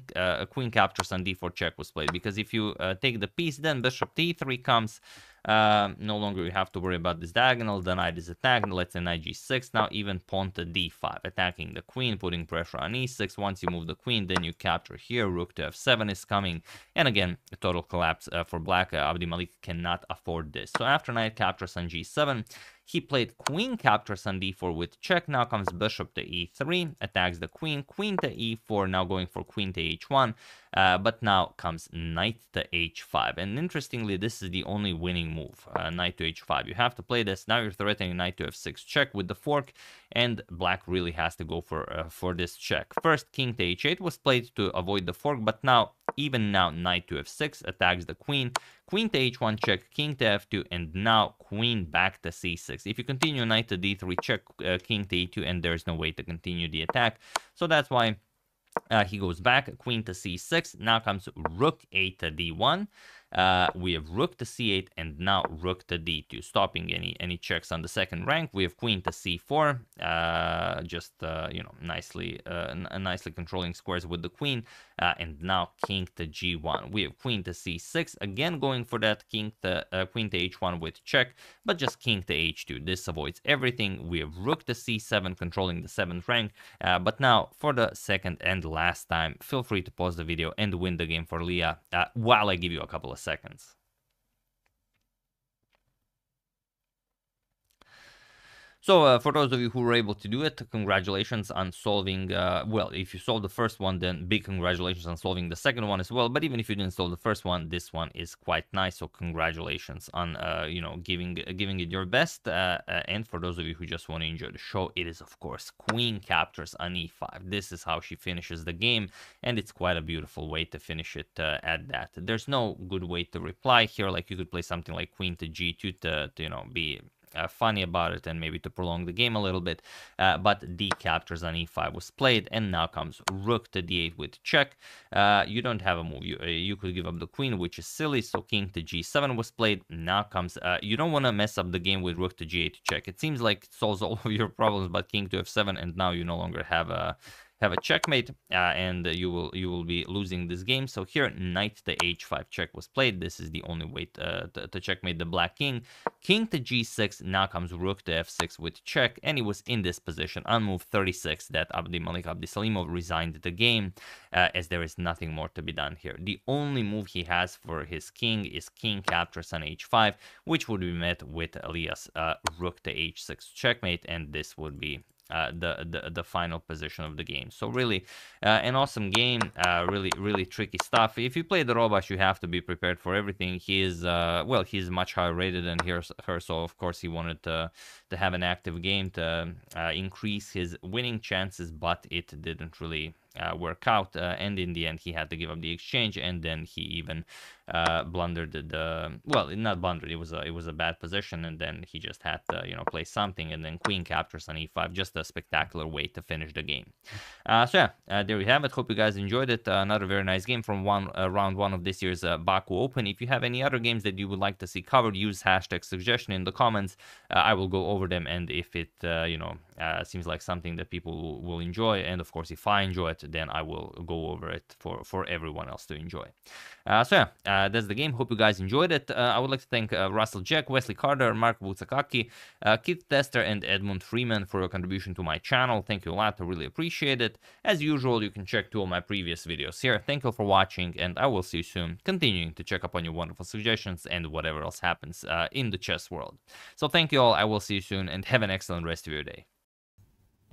queen captures on d4 check was played, because if you take the piece, then bishop to e3 comes, Uh, no longer you have to worry about this diagonal. The knight is attacked. Let's say knight g6. Now even pawn to d5, attacking the queen, putting pressure on e6. Once you move the queen, then you capture here. Rook to f7 is coming. And again, a total collapse uh, for black. Uh, Abdi Malik cannot afford this. So after knight captures on g7, he played queen captures on d4 with check. Now comes bishop to e3, attacks the queen, queen to e4, now going for queen to h1. Uh, but now comes knight to h5. And interestingly, this is the only winning move, uh, knight to h5. You have to play this. Now you're threatening knight to f6 check with the fork, and black really has to go for, uh, for this check. First, king to h8 was played to avoid the fork, but now, even now, knight to f6 attacks the queen, queen to h1 check, king to f2, and now queen back to c6. If you continue knight to d3 check, uh, king to e2, and there's no way to continue the attack. So that's why uh, he goes back, queen to c6. Now comes rook a to d1. Uh, we have rook to c8 and now rook to d2, stopping any any checks on the second rank. We have queen to c4, uh, just uh, you know nicely uh, nicely controlling squares with the queen, uh, and now king to g1. We have queen to c6, again going for that king to queen to h1 with check, but just king to h2. This avoids everything. We have rook to c7, controlling the seventh rank. but now for the second and last time, feel free to pause the video and win the game for Leah while I give you a couple of seconds. So uh, for those of you who were able to do it, congratulations on solving, uh, well, if you solved the first one, then big congratulations on solving the second one as well. But even if you didn't solve the first one, this one is quite nice. So congratulations on, uh, you know, giving giving it your best. Uh, uh, and for those of you who just want to enjoy the show, it is, of course, Queen captures on e5. This is how she finishes the game. And it's quite a beautiful way to finish it uh, at that. There's no good way to reply here. Like you could play something like Queen to g2 to, to you know, be uh, funny about it and maybe to prolong the game a little bit. Uh, but d captures on e5 was played, and now comes rook to d8 with check. Uh, you don't have a move. You, uh, you could give up the queen, which is silly. So king to g7 was played. Now comes. Uh, you don't want to mess up the game with rook to g8 to check. It seems like it solves [laughs] all of your problems, but king to f7, and now you no longer have a have a checkmate uh, and you will you will be losing this game. So here knight to h5 check was played. This is the only way to, to, to, checkmate the black king. King to g6 now comes rook to f6 with check and he was in this position. On move 36 that Abdimalik Abdisalimov resigned the game uh, as there is nothing more to be done here. The only move he has for his king is king captures on h5 which would be met with Elias uh, rook to h6 checkmate and this would be uh, the, the the final position of the game. So really, uh, an awesome game. Uh, really, really tricky stuff. If you play the Robatsch, you have to be prepared for everything. He is uh, well, he's much higher rated than her, so of course he wanted to to have an active game to uh, increase his winning chances, but it didn't really work out. And in the end, he had to give up the exchange, and then he even uh, blundered the well, not blundered. It was a it was a bad position, and then he just had to you know play something, and then queen captures on e5. Just a spectacular way to finish the game. Uh, so yeah, uh, there we have it. Hope you guys enjoyed it. Uh, another very nice game from one round one of this year's Baku Open. If you have any other games that you would like to see covered, use hashtag suggestion in the comments. I will go over them, and if it you know seems like something that people will, enjoy, and of course if I enjoy it, then I will go over it for for everyone else to enjoy. so yeah uh, that's the game. Hope you guys enjoyed it. Uh, I would like to thank uh, Russell Jack, Wesley Carter, Mark Wutsakaki, uh, Keith Tester, and Edmund Freeman for your contribution to my channel. Thank you a lot. I really appreciate it. As usual, you can check two of my previous videos here. Thank you for watching, and I will see you soon, continuing to check up on your wonderful suggestions and whatever else happens uh, in the chess world. So thank you all. I will see you soon, and have an excellent rest of your day.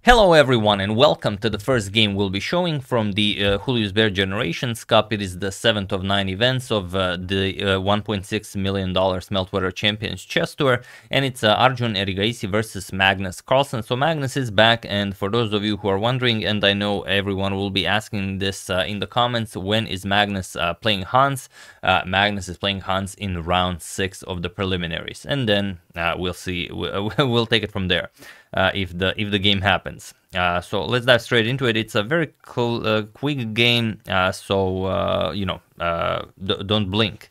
Hello everyone and welcome to the first game we'll be showing from the uh, Julius Baer Generations Cup. It is the 7th of 9 events of uh, the uh, $1.6 million Meltwater Champions Chess Tour and it's uh, Arjun Erigaisi versus Magnus Carlsen. So Magnus is back and for those of you who are wondering and I know everyone will be asking this uh, in the comments when is Magnus uh, playing Hans? Magnus is playing Hans in round 6 of the preliminaries and then we'll see, [laughs] we'll take it from there uh, if the if the game happens. Uh, so let's dive straight into it. It's a very cool, uh, quick game, uh, so uh, you know, uh, don't blink.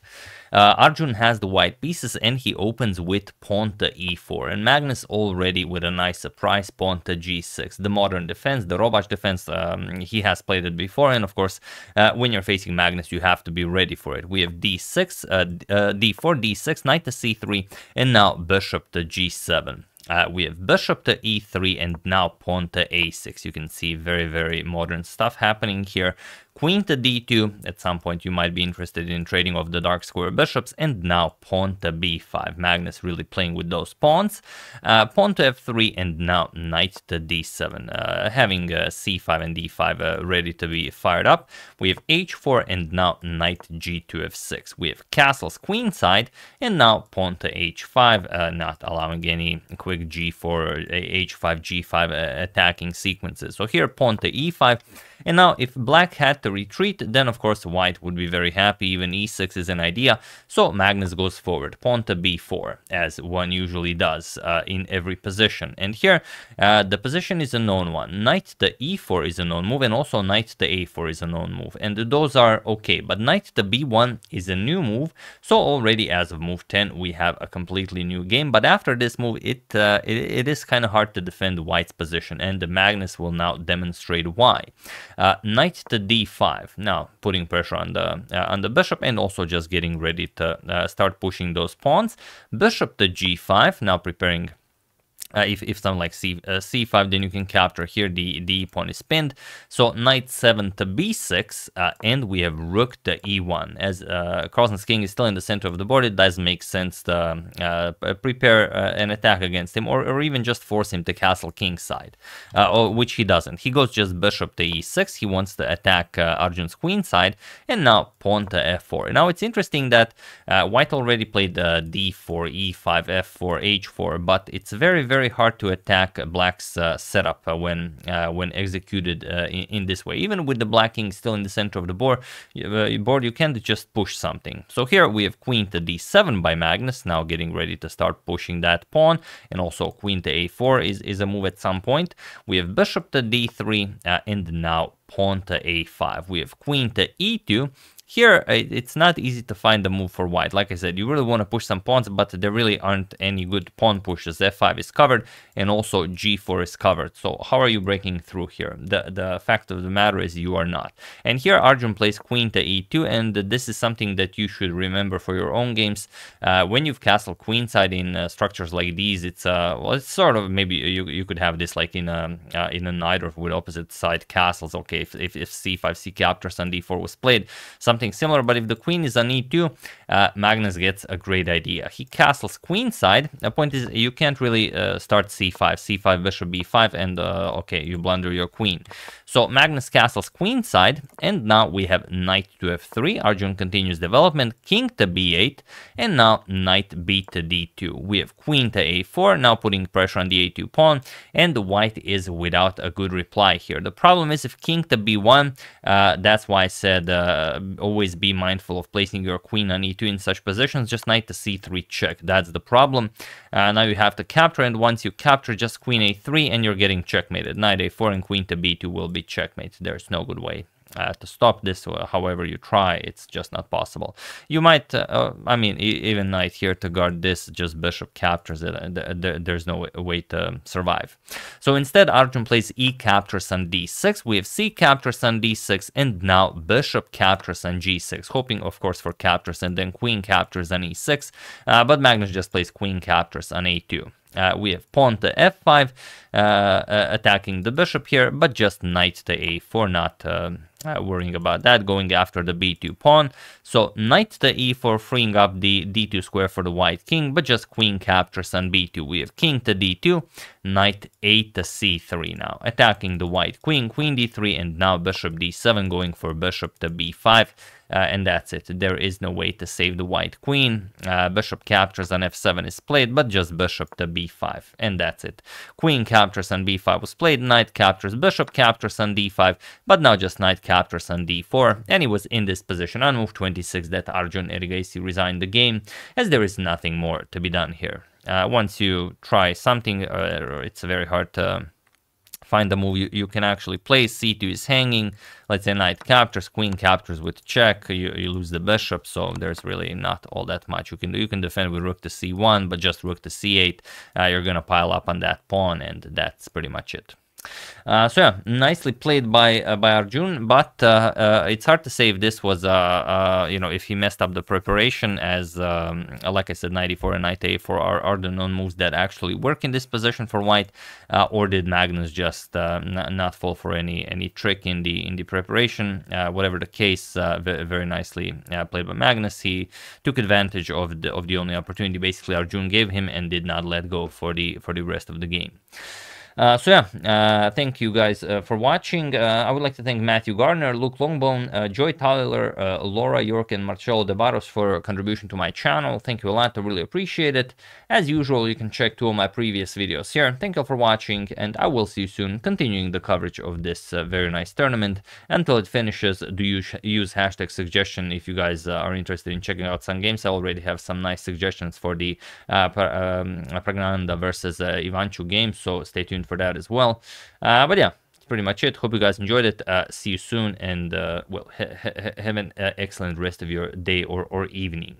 uh, Arjun has the white pieces and he opens with pawn to e4 and Magnus already with a nice surprise pawn to g6. The modern defense, the Robatsch defense, um, he has played it before and of course uh, when you're facing Magnus you have to be ready for it. We have d6, uh, d4, d6, knight to c3 and now bishop to g7. Uh, we have bishop to e3 and now pawn to a6. You can see very, very modern stuff happening here queen to d2. At some point, you might be interested in trading off the dark square bishops. And now pawn to b5. Magnus really playing with those pawns. Uh, pawn to f3 and now knight to d7. Uh, having uh, c5 and d5 uh, ready to be fired up. We have h4 and now knight g2 f6. We have castles queenside and now pawn to h5, uh, not allowing any quick g4 or h5, g5 uh, attacking sequences. So here pawn to e5 and now if black had to retreat, then of course white would be very happy, even e6 is an idea. So Magnus goes forward, pawn to b4, as one usually does uh, in every position. And here, uh, the position is a known one. Knight to e4 is a known move, and also knight to a4 is a known move. And those are okay, but knight to b1 is a new move. So already as of move 10, we have a completely new game. But after this move, it, uh, it, it is kind of hard to defend white's position, and Magnus will now demonstrate why. Uh, knight to d5. Now putting pressure on the uh, on the bishop and also just getting ready to uh, start pushing those pawns. Bishop to g5. Now preparing uh, if, if something like C, uh, c5, then you can capture here the, the pawn is pinned. So knight 7 to b6, uh, and we have rook to e1. As uh, Carlsen's king is still in the center of the board, it does make sense to uh, prepare uh, an attack against him, or, or even just force him to castle king side, uh, or, which he doesn't. He goes just bishop to e6, he wants to attack Arjun's queen side, and now pawn to f4. Now it's interesting that white already played d4, e5, f4, h4, but it's very, very very hard to attack black's uh, setup uh, when uh, when executed in, in, this way. Even with the black king still in the center of the board, board you can't just push something. So here we have queen to d7 by Magnus, now getting ready to start pushing that pawn, and also queen to a4 is, is a move at some point. We have bishop to d3, and now pawn to a5. We have queen to e2, here, it's not easy to find the move for white. Like I said, you really want to push some pawns, but there really aren't any good pawn pushes. f5 is covered, and also g4 is covered. So how are you breaking through here? The, the fact of the matter is you are not. And here Arjun plays queen to e2, and this is something that you should remember for your own games. Uh, when you've castled queenside in uh, structures like these, it's uh, well, it's sort of maybe you, you could have this like in a uh, in a knight or with opposite side castles. Okay, if, if, if c5 c captures and d4 was played, some something similar, but if the queen is on e2, uh, Magnus gets a great idea. He castles queenside. The point is you can't really uh, start c5, c5, bishop b5, and uh, okay, you blunder your queen. So Magnus castles queenside, and now we have knight to f3. Arjun continues development, king to b8, and now knight b to d2. We have queen to a4, now putting pressure on the a2 pawn, and the white is without a good reply here. The problem is if king to b1, uh, that's why I said uh, always be mindful of placing your queen on e2 in such positions. Just knight to c3 check. That's the problem. Uh, now you have to capture, and once you capture, just queen a3, and you're getting checkmated. Knight a4 and queen to b2 will be checkmate. There's no good way uh, to stop this, uh, however you try, it's just not possible. You might, uh, uh I mean, e even knight here to guard this, just bishop captures it, there's no way to survive. So instead, Arjun plays e captures on d6, we have c captures on d6, and now bishop captures on g6, hoping, of course, for captures, and then queen captures on e6, uh, but Magnus just plays queen captures on a2. Uh, we have pawn to f5, uh, uh, attacking the bishop here, but just knight to a4, not um, uh, worrying about that, going after the b2 pawn. So knight to e4, freeing up the d2 square for the white king, but just queen captures on b2. We have king to d2, knight a to c3 now, attacking the white queen, queen d3, and now bishop d7, going for bishop to b5. Uh, and that's it. There is no way to save the white queen. Uh, bishop captures on f7 is played, but just bishop to b5, and that's it. Queen captures on b5 was played, knight captures, bishop captures on d5, but now just knight captures on d4, and he was in this position on move 26 that Arjun Erigaisi resigned the game, as there is nothing more to be done here. Uh, once you try something, uh, it's very hard to find the move you, you can actually play. c2 is hanging. Let's say knight captures, queen captures with check. You, you lose the bishop, so there's really not all that much you can do. You can defend with rook to c1, but just rook to c8. Uh, you're going to pile up on that pawn, and that's pretty much it. Uh, so yeah, nicely played by uh, by Arjun, but uh, uh it's hard to say if this was, uh, uh, you know, if he messed up the preparation as, um, like I said, 94 and knight a4 are, are the known moves that actually work in this position for white, or did Magnus just not fall for any any trick in the in the preparation? whatever the case, very, very nicely played by Magnus. He took advantage of the of the only opportunity basically Arjun gave him and did not let go for the for the rest of the game. Uh, so yeah, uh, thank you guys uh, for watching. Uh, I would like to thank Matthew Gardner, Luke Longbone, uh, Joy Tyler, uh, Laura York, and Marcello De Barros for contribution to my channel. Thank you a lot. I really appreciate it. As usual, you can check two of my previous videos here. Thank you for watching, and I will see you soon, continuing the coverage of this very nice tournament. Until it finishes, do you use hashtag suggestion if you guys are interested in checking out some games. I already have some nice suggestions for the uh, um, Praggnanandhaa versus Ivanchuk game, so stay tuned for that as well. Uh, but yeah, that's pretty much it. Hope you guys enjoyed it. Uh, see you soon, and uh, well, ha ha have an excellent rest of your day or, or evening.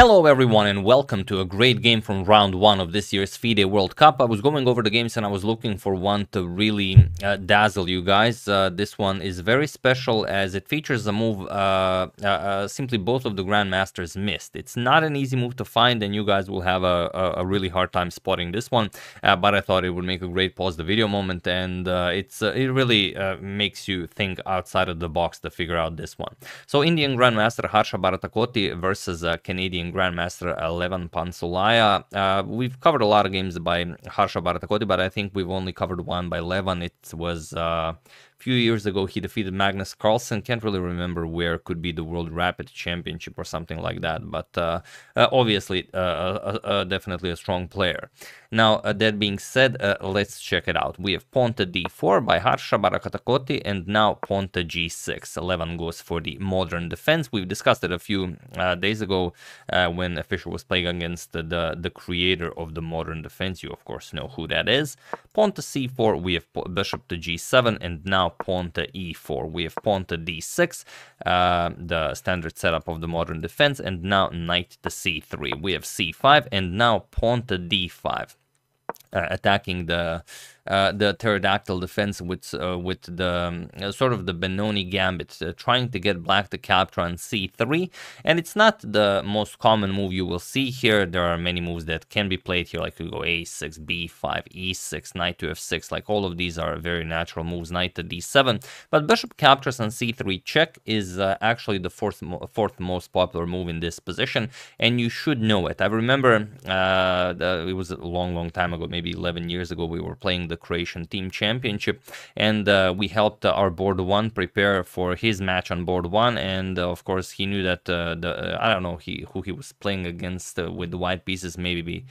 Hello everyone and welcome to a great game from round 1 of this year's FIDE World Cup. I was going over the games and I was looking for one to really uh, dazzle you guys. Uh, this one is very special as it features a move uh, uh, uh simply both of the Grandmasters missed. It's not an easy move to find and you guys will have a, a, really hard time spotting this one. Uh, but I thought it would make a great pause the video moment and it's it really makes you think outside of the box to figure out this one. So Indian Grandmaster Harsha Bharathakoti versus Canadian Grandmaster Levan Pantsulaia. Uh, we've covered a lot of games by Harsha Bharathakoti, but I think we've only covered one by Levan. It was uh, few years ago, he defeated Magnus Carlsen. Can't really remember where. Could be the World Rapid Championship or something like that. But uh, uh, obviously, uh, uh, uh definitely a strong player. Now, uh, that being said, let's check it out. We have pawn to d4 by Harsha Bharathakoti and now pawn to g6. Levan goes for the modern defense. We've discussed it a few days ago when Fischer was playing against the, the, the creator of the modern defense. You, of course, know who that is. Pawn to c4, we have bishop to g7, and now now pawn to e4. We have pawn to d6, uh, the standard setup of the modern defense, and now knight to c3. We have c5, and now pawn to d5. Uh, attacking the uh, the pterodactyl defense with uh, with the um, uh, sort of the Benoni gambit, uh, trying to get black to capture on c3. And it's not the most common move you will see here. There are many moves that can be played here, like you go a6, b5, e6, knight to f6. Like all of these are very natural moves. Knight to d7, but bishop captures on c3 check is actually the fourth mo fourth most popular move in this position, and you should know it. I remember the, it was a long, long time ago, maybe 11 years ago. We were playing the Croatian Team Championship, and uh, we helped our board one prepare for his match on board one, and uh, of course he knew that uh, the I don't know he who he was playing against with the white pieces maybe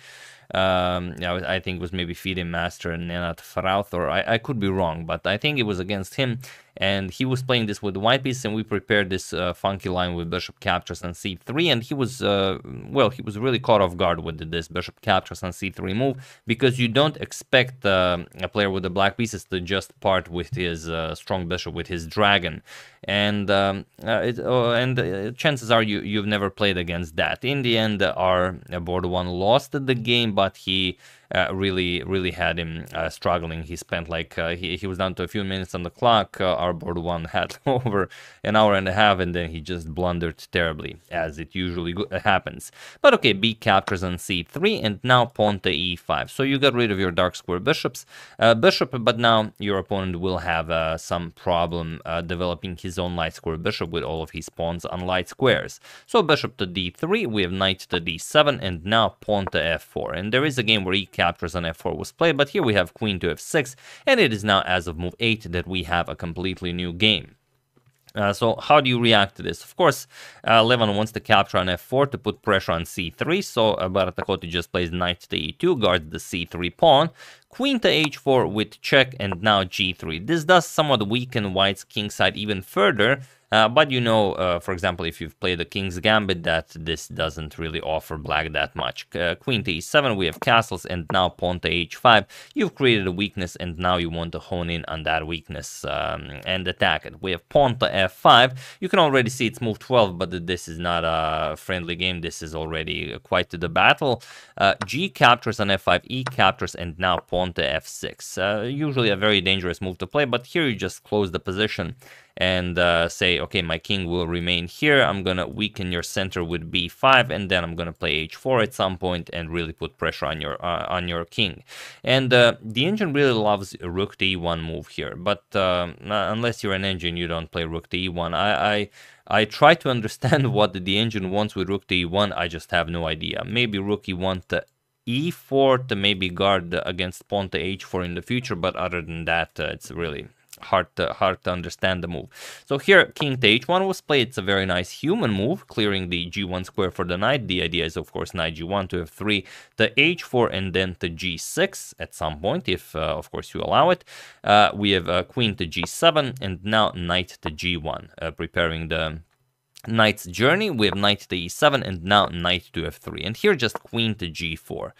um, yeah, I think it was maybe FIDE Master and Nenad Frauth, or I, I, could be wrong, but I think it was against him. And he was playing this with white piece, and we prepared this uh, funky line with bishop captures on c3. And he was, uh, well, he was really caught off guard with this bishop captures on c3 move because you don't expect uh, a player with the black pieces to just part with his uh, strong bishop with his dragon. And um, uh, it, uh, and chances are you you've never played against that. In the end, our board one lost the game but he uh, really really had him uh, struggling. He spent like uh, he he was down to a few minutes on the clock. Uh, our board one [laughs] had over an hour and a half, and then he just blundered terribly, as it usually happens. But okay, b captures on c3, and now pawn to e5. So you got rid of your dark square bishops, uh, bishop, but now your opponent will have uh, some problem developing his own light square bishop with all of his pawns on light squares. So bishop to d3, we have knight to d7, and now pawn to f4. And there is a game where e captures on f4 was played, but here we have queen to f6, and it is now as of move 8 that we have a completely new game. Uh, so how do you react to this? Of course, uh, Levan wants to capture on f4 to put pressure on c3, so uh, Bharathakoti just plays knight to e2, guards the c3 pawn. queen to h4 with check and now g3. This does somewhat weaken white's king side even further, uh, but you know, uh, for example, if you've played the King's Gambit, that this doesn't really offer black that much. Uh, queen to e7, we have castles, and now pawn to h5. You've created a weakness, and now you want to hone in on that weakness um, and attack it. We have pawn to f5. You can already see it's move 12, but this is not a friendly game. This is already quite to the battle. Uh, g captures on f5, e captures, and now pawn to f6. Uh, usually a very dangerous move to play, but here you just close the position and uh, say, okay, my king will remain here. I'm going to weaken your center with b5, and then I'm going to play h4 at some point and really put pressure on your uh, on your king. And uh, the engine really loves rook to e1 move here, but um, unless you're an engine, you don't play rook to e1. I, I I try to understand [laughs] what the engine wants with rook to e1. I just have no idea. Maybe rook e1 to e4 to maybe guard against pawn to h4 in the future, but other than that, uh, it's really hard to, hard to understand the move. So here, king to h1 was played. It's a very nice human move, clearing the g1 square for the knight. The idea is, of course, knight g1 to f3 to h4 and then to g6 at some point, if, uh, of course, you allow it. Uh, we have uh, queen to g7 and now knight to g1, uh, preparing the knight's journey. We have knight to e7 and now knight to f3. And here just queen to g4.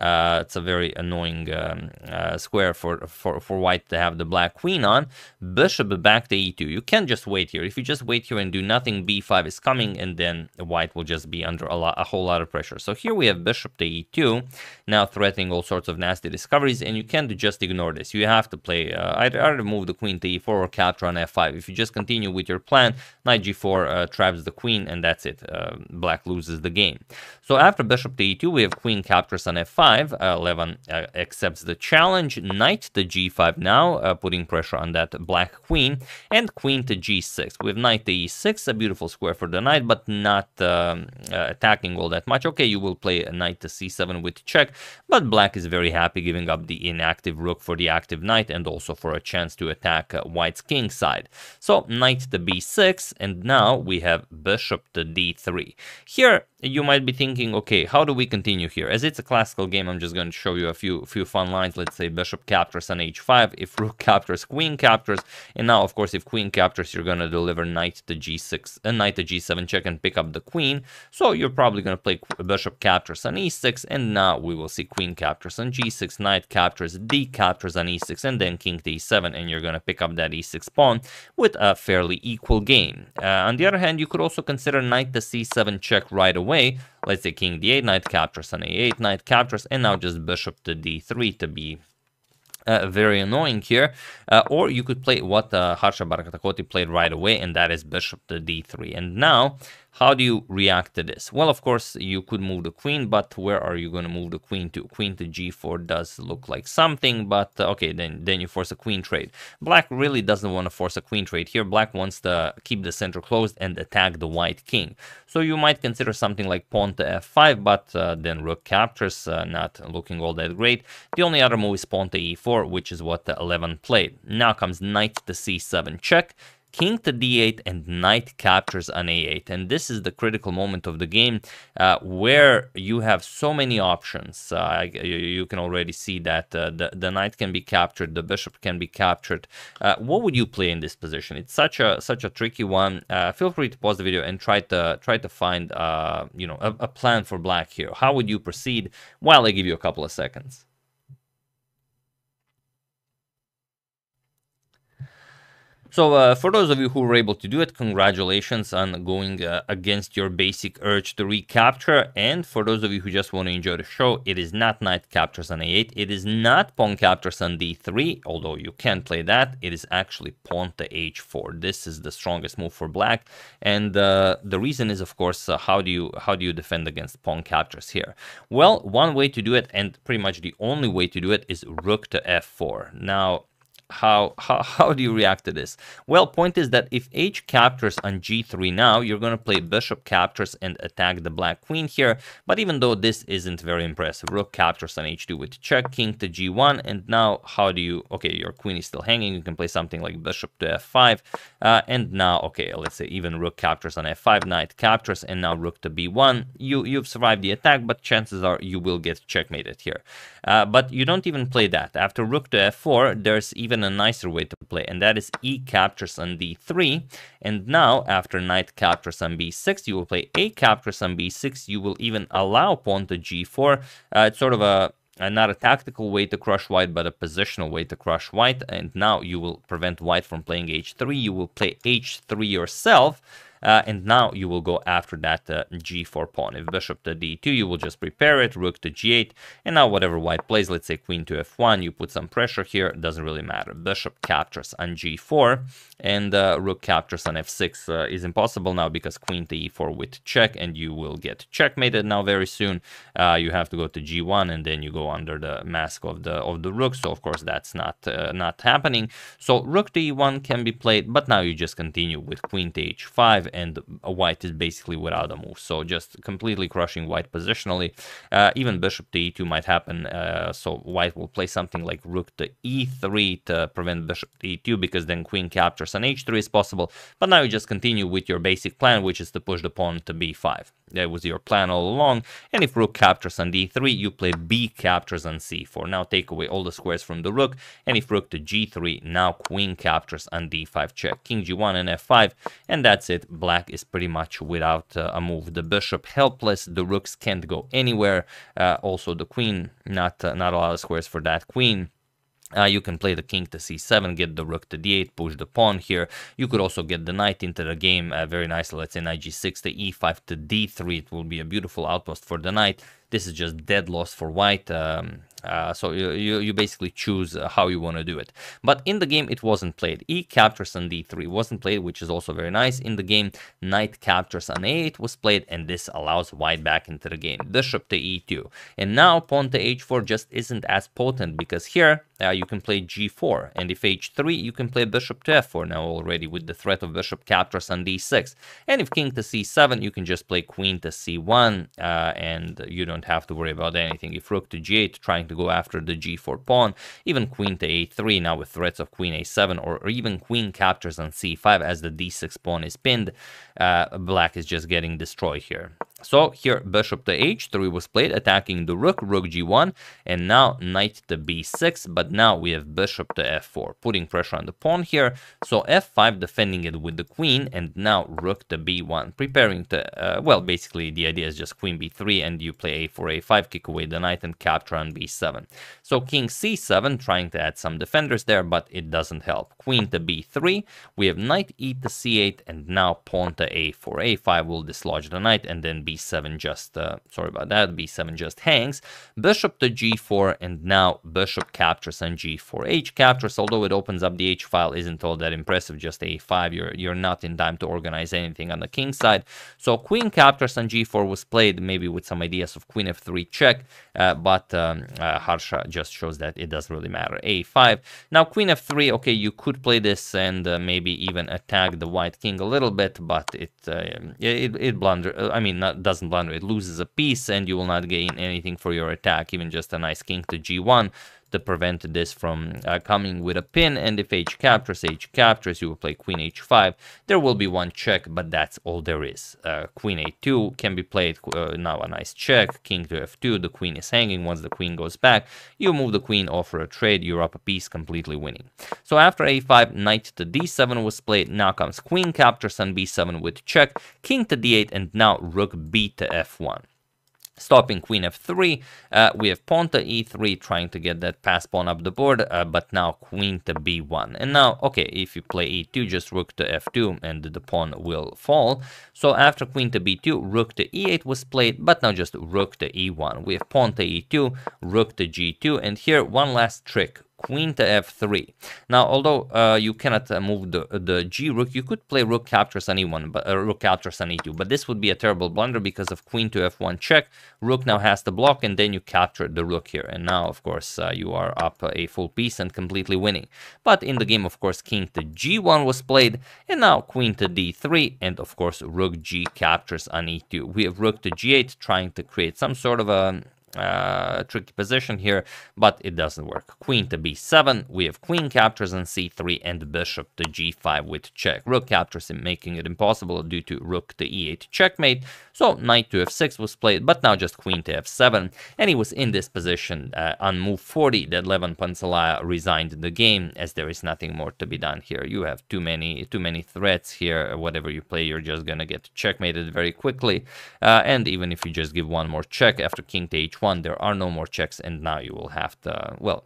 Uh, it's a very annoying um, uh, square for, for, for white to have the black queen on. Bishop back to e2. You can't just wait here. If you just wait here and do nothing, b5 is coming and then white will just be under a, lot, a whole lot of pressure. So here we have bishop to e2, now threatening all sorts of nasty discoveries and you can't just ignore this. You have to play, uh, either, either move the queen to e4 or capture on f5. If you just continue with your plan, knight g4 uh, traps the queen and that's it. Uh, black loses the game. So after bishop to e2, we have queen captures on f5. Uh, Levan uh, accepts the challenge. Knight to g5 now, uh, putting pressure on that black queen. And queen to g6. We have knight to e6, a beautiful square for the knight, but not um, uh, attacking all that much. Okay, you will play a knight to c7 with check, but black is very happy giving up the inactive rook for the active knight and also for a chance to attack uh, white's king side. So knight to b6, and now we have bishop to d3. Here, you might be thinking, okay, how do we continue here? As it's a classical game, I'm just going to show you a few few fun lines. Let's say bishop captures on h5, if rook [laughs] captures, queen captures, and now, of course, if queen captures, you're going to deliver knight to g6, and uh, knight to g7 check and pick up the queen. So you're probably going to play bishop captures on e6, and now we will see queen captures on g6, knight captures, d captures on e6, and then king to e7, and you're going to pick up that e6 pawn with a fairly equal game. Uh, on the other hand, you could also consider knight to c7 check right away away. Let's say king d8, knight captures on a8, knight captures, and now just bishop to d3 to be uh, very annoying here. Uh, or you could play what uh, Harsha Bharathakoti played right away, and that is bishop to d3. And now how do you react to this? Well, of course, you could move the queen, but where are you going to move the queen to? Queen to g4 does look like something, but uh, okay, then, then you force a queen trade. Black really doesn't want to force a queen trade here. Black wants to keep the center closed and attack the white king. So you might consider something like pawn to f5, but uh, then rook captures, uh, not looking all that great. The only other move is pawn to e4, which is what the Levan played. Now comes knight to c7 check king to d8 and knight captures on a8 and this is the critical moment of the game uh, where you have so many options. Uh, you, you, can already see that uh, the, the knight can be captured the bishop can be captured. Uh, what would you play in this position? It's such a such a tricky one. Uh, feel free to pause the video and try to try to find uh, you know a, a plan for black here. How would you proceed? While i give you a couple of seconds So uh, for those of you who were able to do it, congratulations on going uh, against your basic urge to recapture. And for those of you who just want to enjoy the show, it is not knight captures on a8. It is not pawn captures on d3, although you can play that. It is actually pawn to h4. This is the strongest move for black. And uh, the reason is, of course, uh, how do you how do you defend against pawn captures here? Well, one way to do it, and pretty much the only way to do it, is rook to f4. Now, how, how, how do you react to this? Well, point is that if h captures on g3 now, you're going to play bishop captures and attack the black queen here. But even though this isn't very impressive, rook captures on h2 with check, king to g1, and now how do you... Okay, your queen is still hanging, you can play something like bishop to f5, uh, and now, okay, let's say even rook captures on f5, knight captures, and now rook to b1. You, you've survived the attack, but chances are you will get checkmated here. Uh, but you don't even play that. After rook to f4, there's even a nicer way to play, and that is e captures on d3. And now, after knight captures on b6, you will play a captures on b6. You will even allow pawn to g4. Uh, it's sort of a not a tactical way to crush white, but a positional way to crush white. And now you will prevent white from playing h3. You will play h3 yourself. Uh, and now you will go after that uh, g4 pawn. If bishop to d2, you will just prepare it, rook to g8, and now whatever white plays, let's say queen to f1, you put some pressure here, it doesn't really matter. Bishop captures on g4, and uh, rook captures on f6 uh, is impossible now because queen to e4 with check, and you will get checkmated now very soon. Uh, you have to go to g1, and then you go under the mask of the of the rook, so of course that's not uh, not happening. So rook to e1 can be played, but now you just continue with queen to h5, and white is basically without a move. So just completely crushing white positionally. Uh, even bishop to e2 might happen. Uh, so white will play something like rook to e3 to prevent bishop to e2 because then queen captures on h3 is possible. But now you just continue with your basic plan, which is to push the pawn to b5. That was your plan all along. And if rook captures on d3, you play b captures on c4. Now take away all the squares from the rook. And if rook to g3, now queen captures on d5 check. King g1 and f5. And that's it. Black is pretty much without uh, a move. The bishop helpless. The rooks can't go anywhere. Uh, also the queen, not, uh, not a lot of squares for that queen. Uh, you can play the king to c7, get the rook to d8, push the pawn here. You could also get the knight into the game uh, very nicely. Let's say knight g6 to e5 to d3. It will be a beautiful outpost for the knight. This is just dead loss for white. Um, uh, so you, you, you, basically choose uh, how you want to do it. But in the game, it wasn't played. E captures on d3 wasn't played, which is also very nice. In the game, knight captures on a8 was played, and this allows white back into the game. Bishop to e2. And now pawn to h4 just isn't as potent because here uh, you can play g4. And if h3, you can play bishop to f4 now already with the threat of bishop captures on d6. And if king to c7, you can just play queen to c1 uh, and you don't have to worry about anything. If rook to g8, trying to go after the g4 pawn, even queen to a3 now with threats of queen a7 or even queen captures on c5 as the d6 pawn is pinned, uh, black is just getting destroyed here. So here bishop to h3 was played attacking the rook, rook g1 and now knight to b6 but now we have bishop to f4 putting pressure on the pawn here. So f5 defending it with the queen and now rook to b1 preparing to, uh, well basically the idea is just queen b3 and you play a4 a5 kick away the knight and capture on b7. So king c7 trying to add some defenders there but it doesn't help. Queen to b3 we have knight e to c8 and now pawn to a4 a5 will dislodge the knight and then b7 just, uh, sorry about that, b7 just hangs. Bishop to g4, and now bishop captures on g4. h captures, although it opens up the h file, isn't all that impressive, just a5. You're, you're not in time to organize anything on the king side. So queen captures on g4 was played, maybe with some ideas of queen f3 check, uh, but um, uh, Harsha just shows that it doesn't really matter. a5. Now queen f3, okay, you could play this and uh, maybe even attack the white king a little bit, but it uh, it, it blunder, I mean, not, doesn't blunder, it loses a piece and you will not gain anything for your attack, even just a nice king to g1 to prevent this from uh, coming with a pin. And if h captures, h captures, you will play queen h5. There will be one check, but that's all there is. Uh, queen a2 can be played, uh, now a nice check, king to f2, the queen is hanging. Once the queen goes back, you move the queen, offer a trade, you're up a piece, completely winning. So after a5, knight to d7 was played, now comes queen captures on b7 with check, king to d8, and now rook b to f1 stopping queen f3 uh, we have pawn to e3 trying to get that pass pawn up the board uh, but now queen to b1 and now okay if you play e2 just rook to f2 and the pawn will fall. So after queen to b2 rook to e8 was played but now just rook to e1 we have pawn to e2 rook to g2 and here one last trick queen to f3. Now, although uh, you cannot uh, move the the g rook, you could play rook captures on e1, but uh, rook captures on e2. But this would be a terrible blunder because of queen to f1 check. Rook now has to block, and then you capture the rook here. And now, of course, uh, you are up a full piece and completely winning. But in the game, of course, king to g1 was played, and now queen to d3, and of course, rook g captures on e2. We have rook to g8, trying to create some sort of a uh, tricky position here, but it doesn't work. Queen to b7, we have queen captures on c3 and bishop to g5 with check. Rook captures him, making it impossible due to rook to e8 checkmate. So knight to f6 was played, but now just queen to f7, and he was in this position uh, on move 40 that Levan Pantsulaia resigned the game, as there is nothing more to be done here. You have too many too many threats here. Whatever you play, you're just gonna get checkmated very quickly, uh, and even if you just give one more check after king to h1, one, there are no more checks, and now you will have to, well,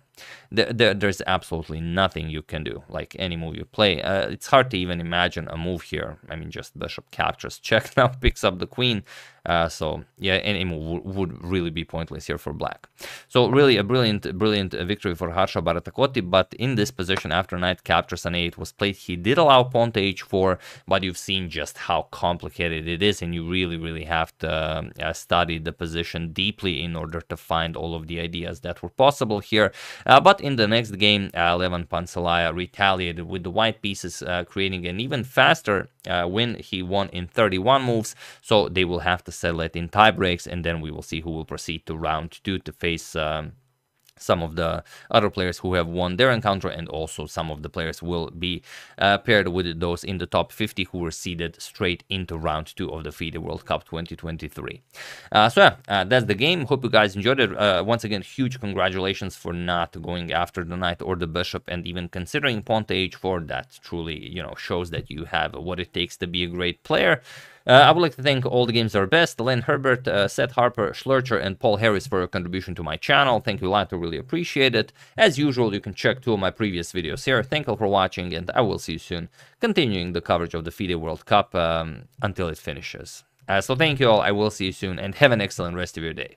there, there, there's absolutely nothing you can do, like any move you play. Uh, it's hard to even imagine a move here. I mean, just bishop captures, check [laughs] now picks up the queen. Uh, so yeah, any move would really be pointless here for black. So really a brilliant, brilliant victory for Harsha Bharathakoti. But in this position, after knight captures an 8 was played, he did allow pawn to h4, but you've seen just how complicated it is, and you really, really have to uh, study the position deeply in order to find all of the ideas that were possible here. Uh, but in the next game, uh, Levan Pantsulaia retaliated with the white pieces, uh, creating an even faster win. He won in 31 moves, so they will have to settle it in tie breaks, and then we will see who will proceed to round two to face um, some of the other players who have won their encounter, and also some of the players will be uh, paired with those in the top 50 who were seeded straight into round two of the FIDE World Cup 2023. Uh, so yeah, uh, that's the game. Hope you guys enjoyed it. Uh, once again, huge congratulations for not going after the knight or the bishop, and even considering pawn to h4. That truly, you know, shows that you have what it takes to be a great player. Uh, I would like to thank all the games are best, Len Herbert, uh, Seth Harper, Schlurcher, and Paul Harris for your contribution to my channel. Thank you a lot, I really appreciate it. As usual, you can check two of my previous videos here. Thank you all for watching, and I will see you soon, continuing the coverage of the FIDE World Cup um, until it finishes. Uh, so thank you all, I will see you soon, and have an excellent rest of your day.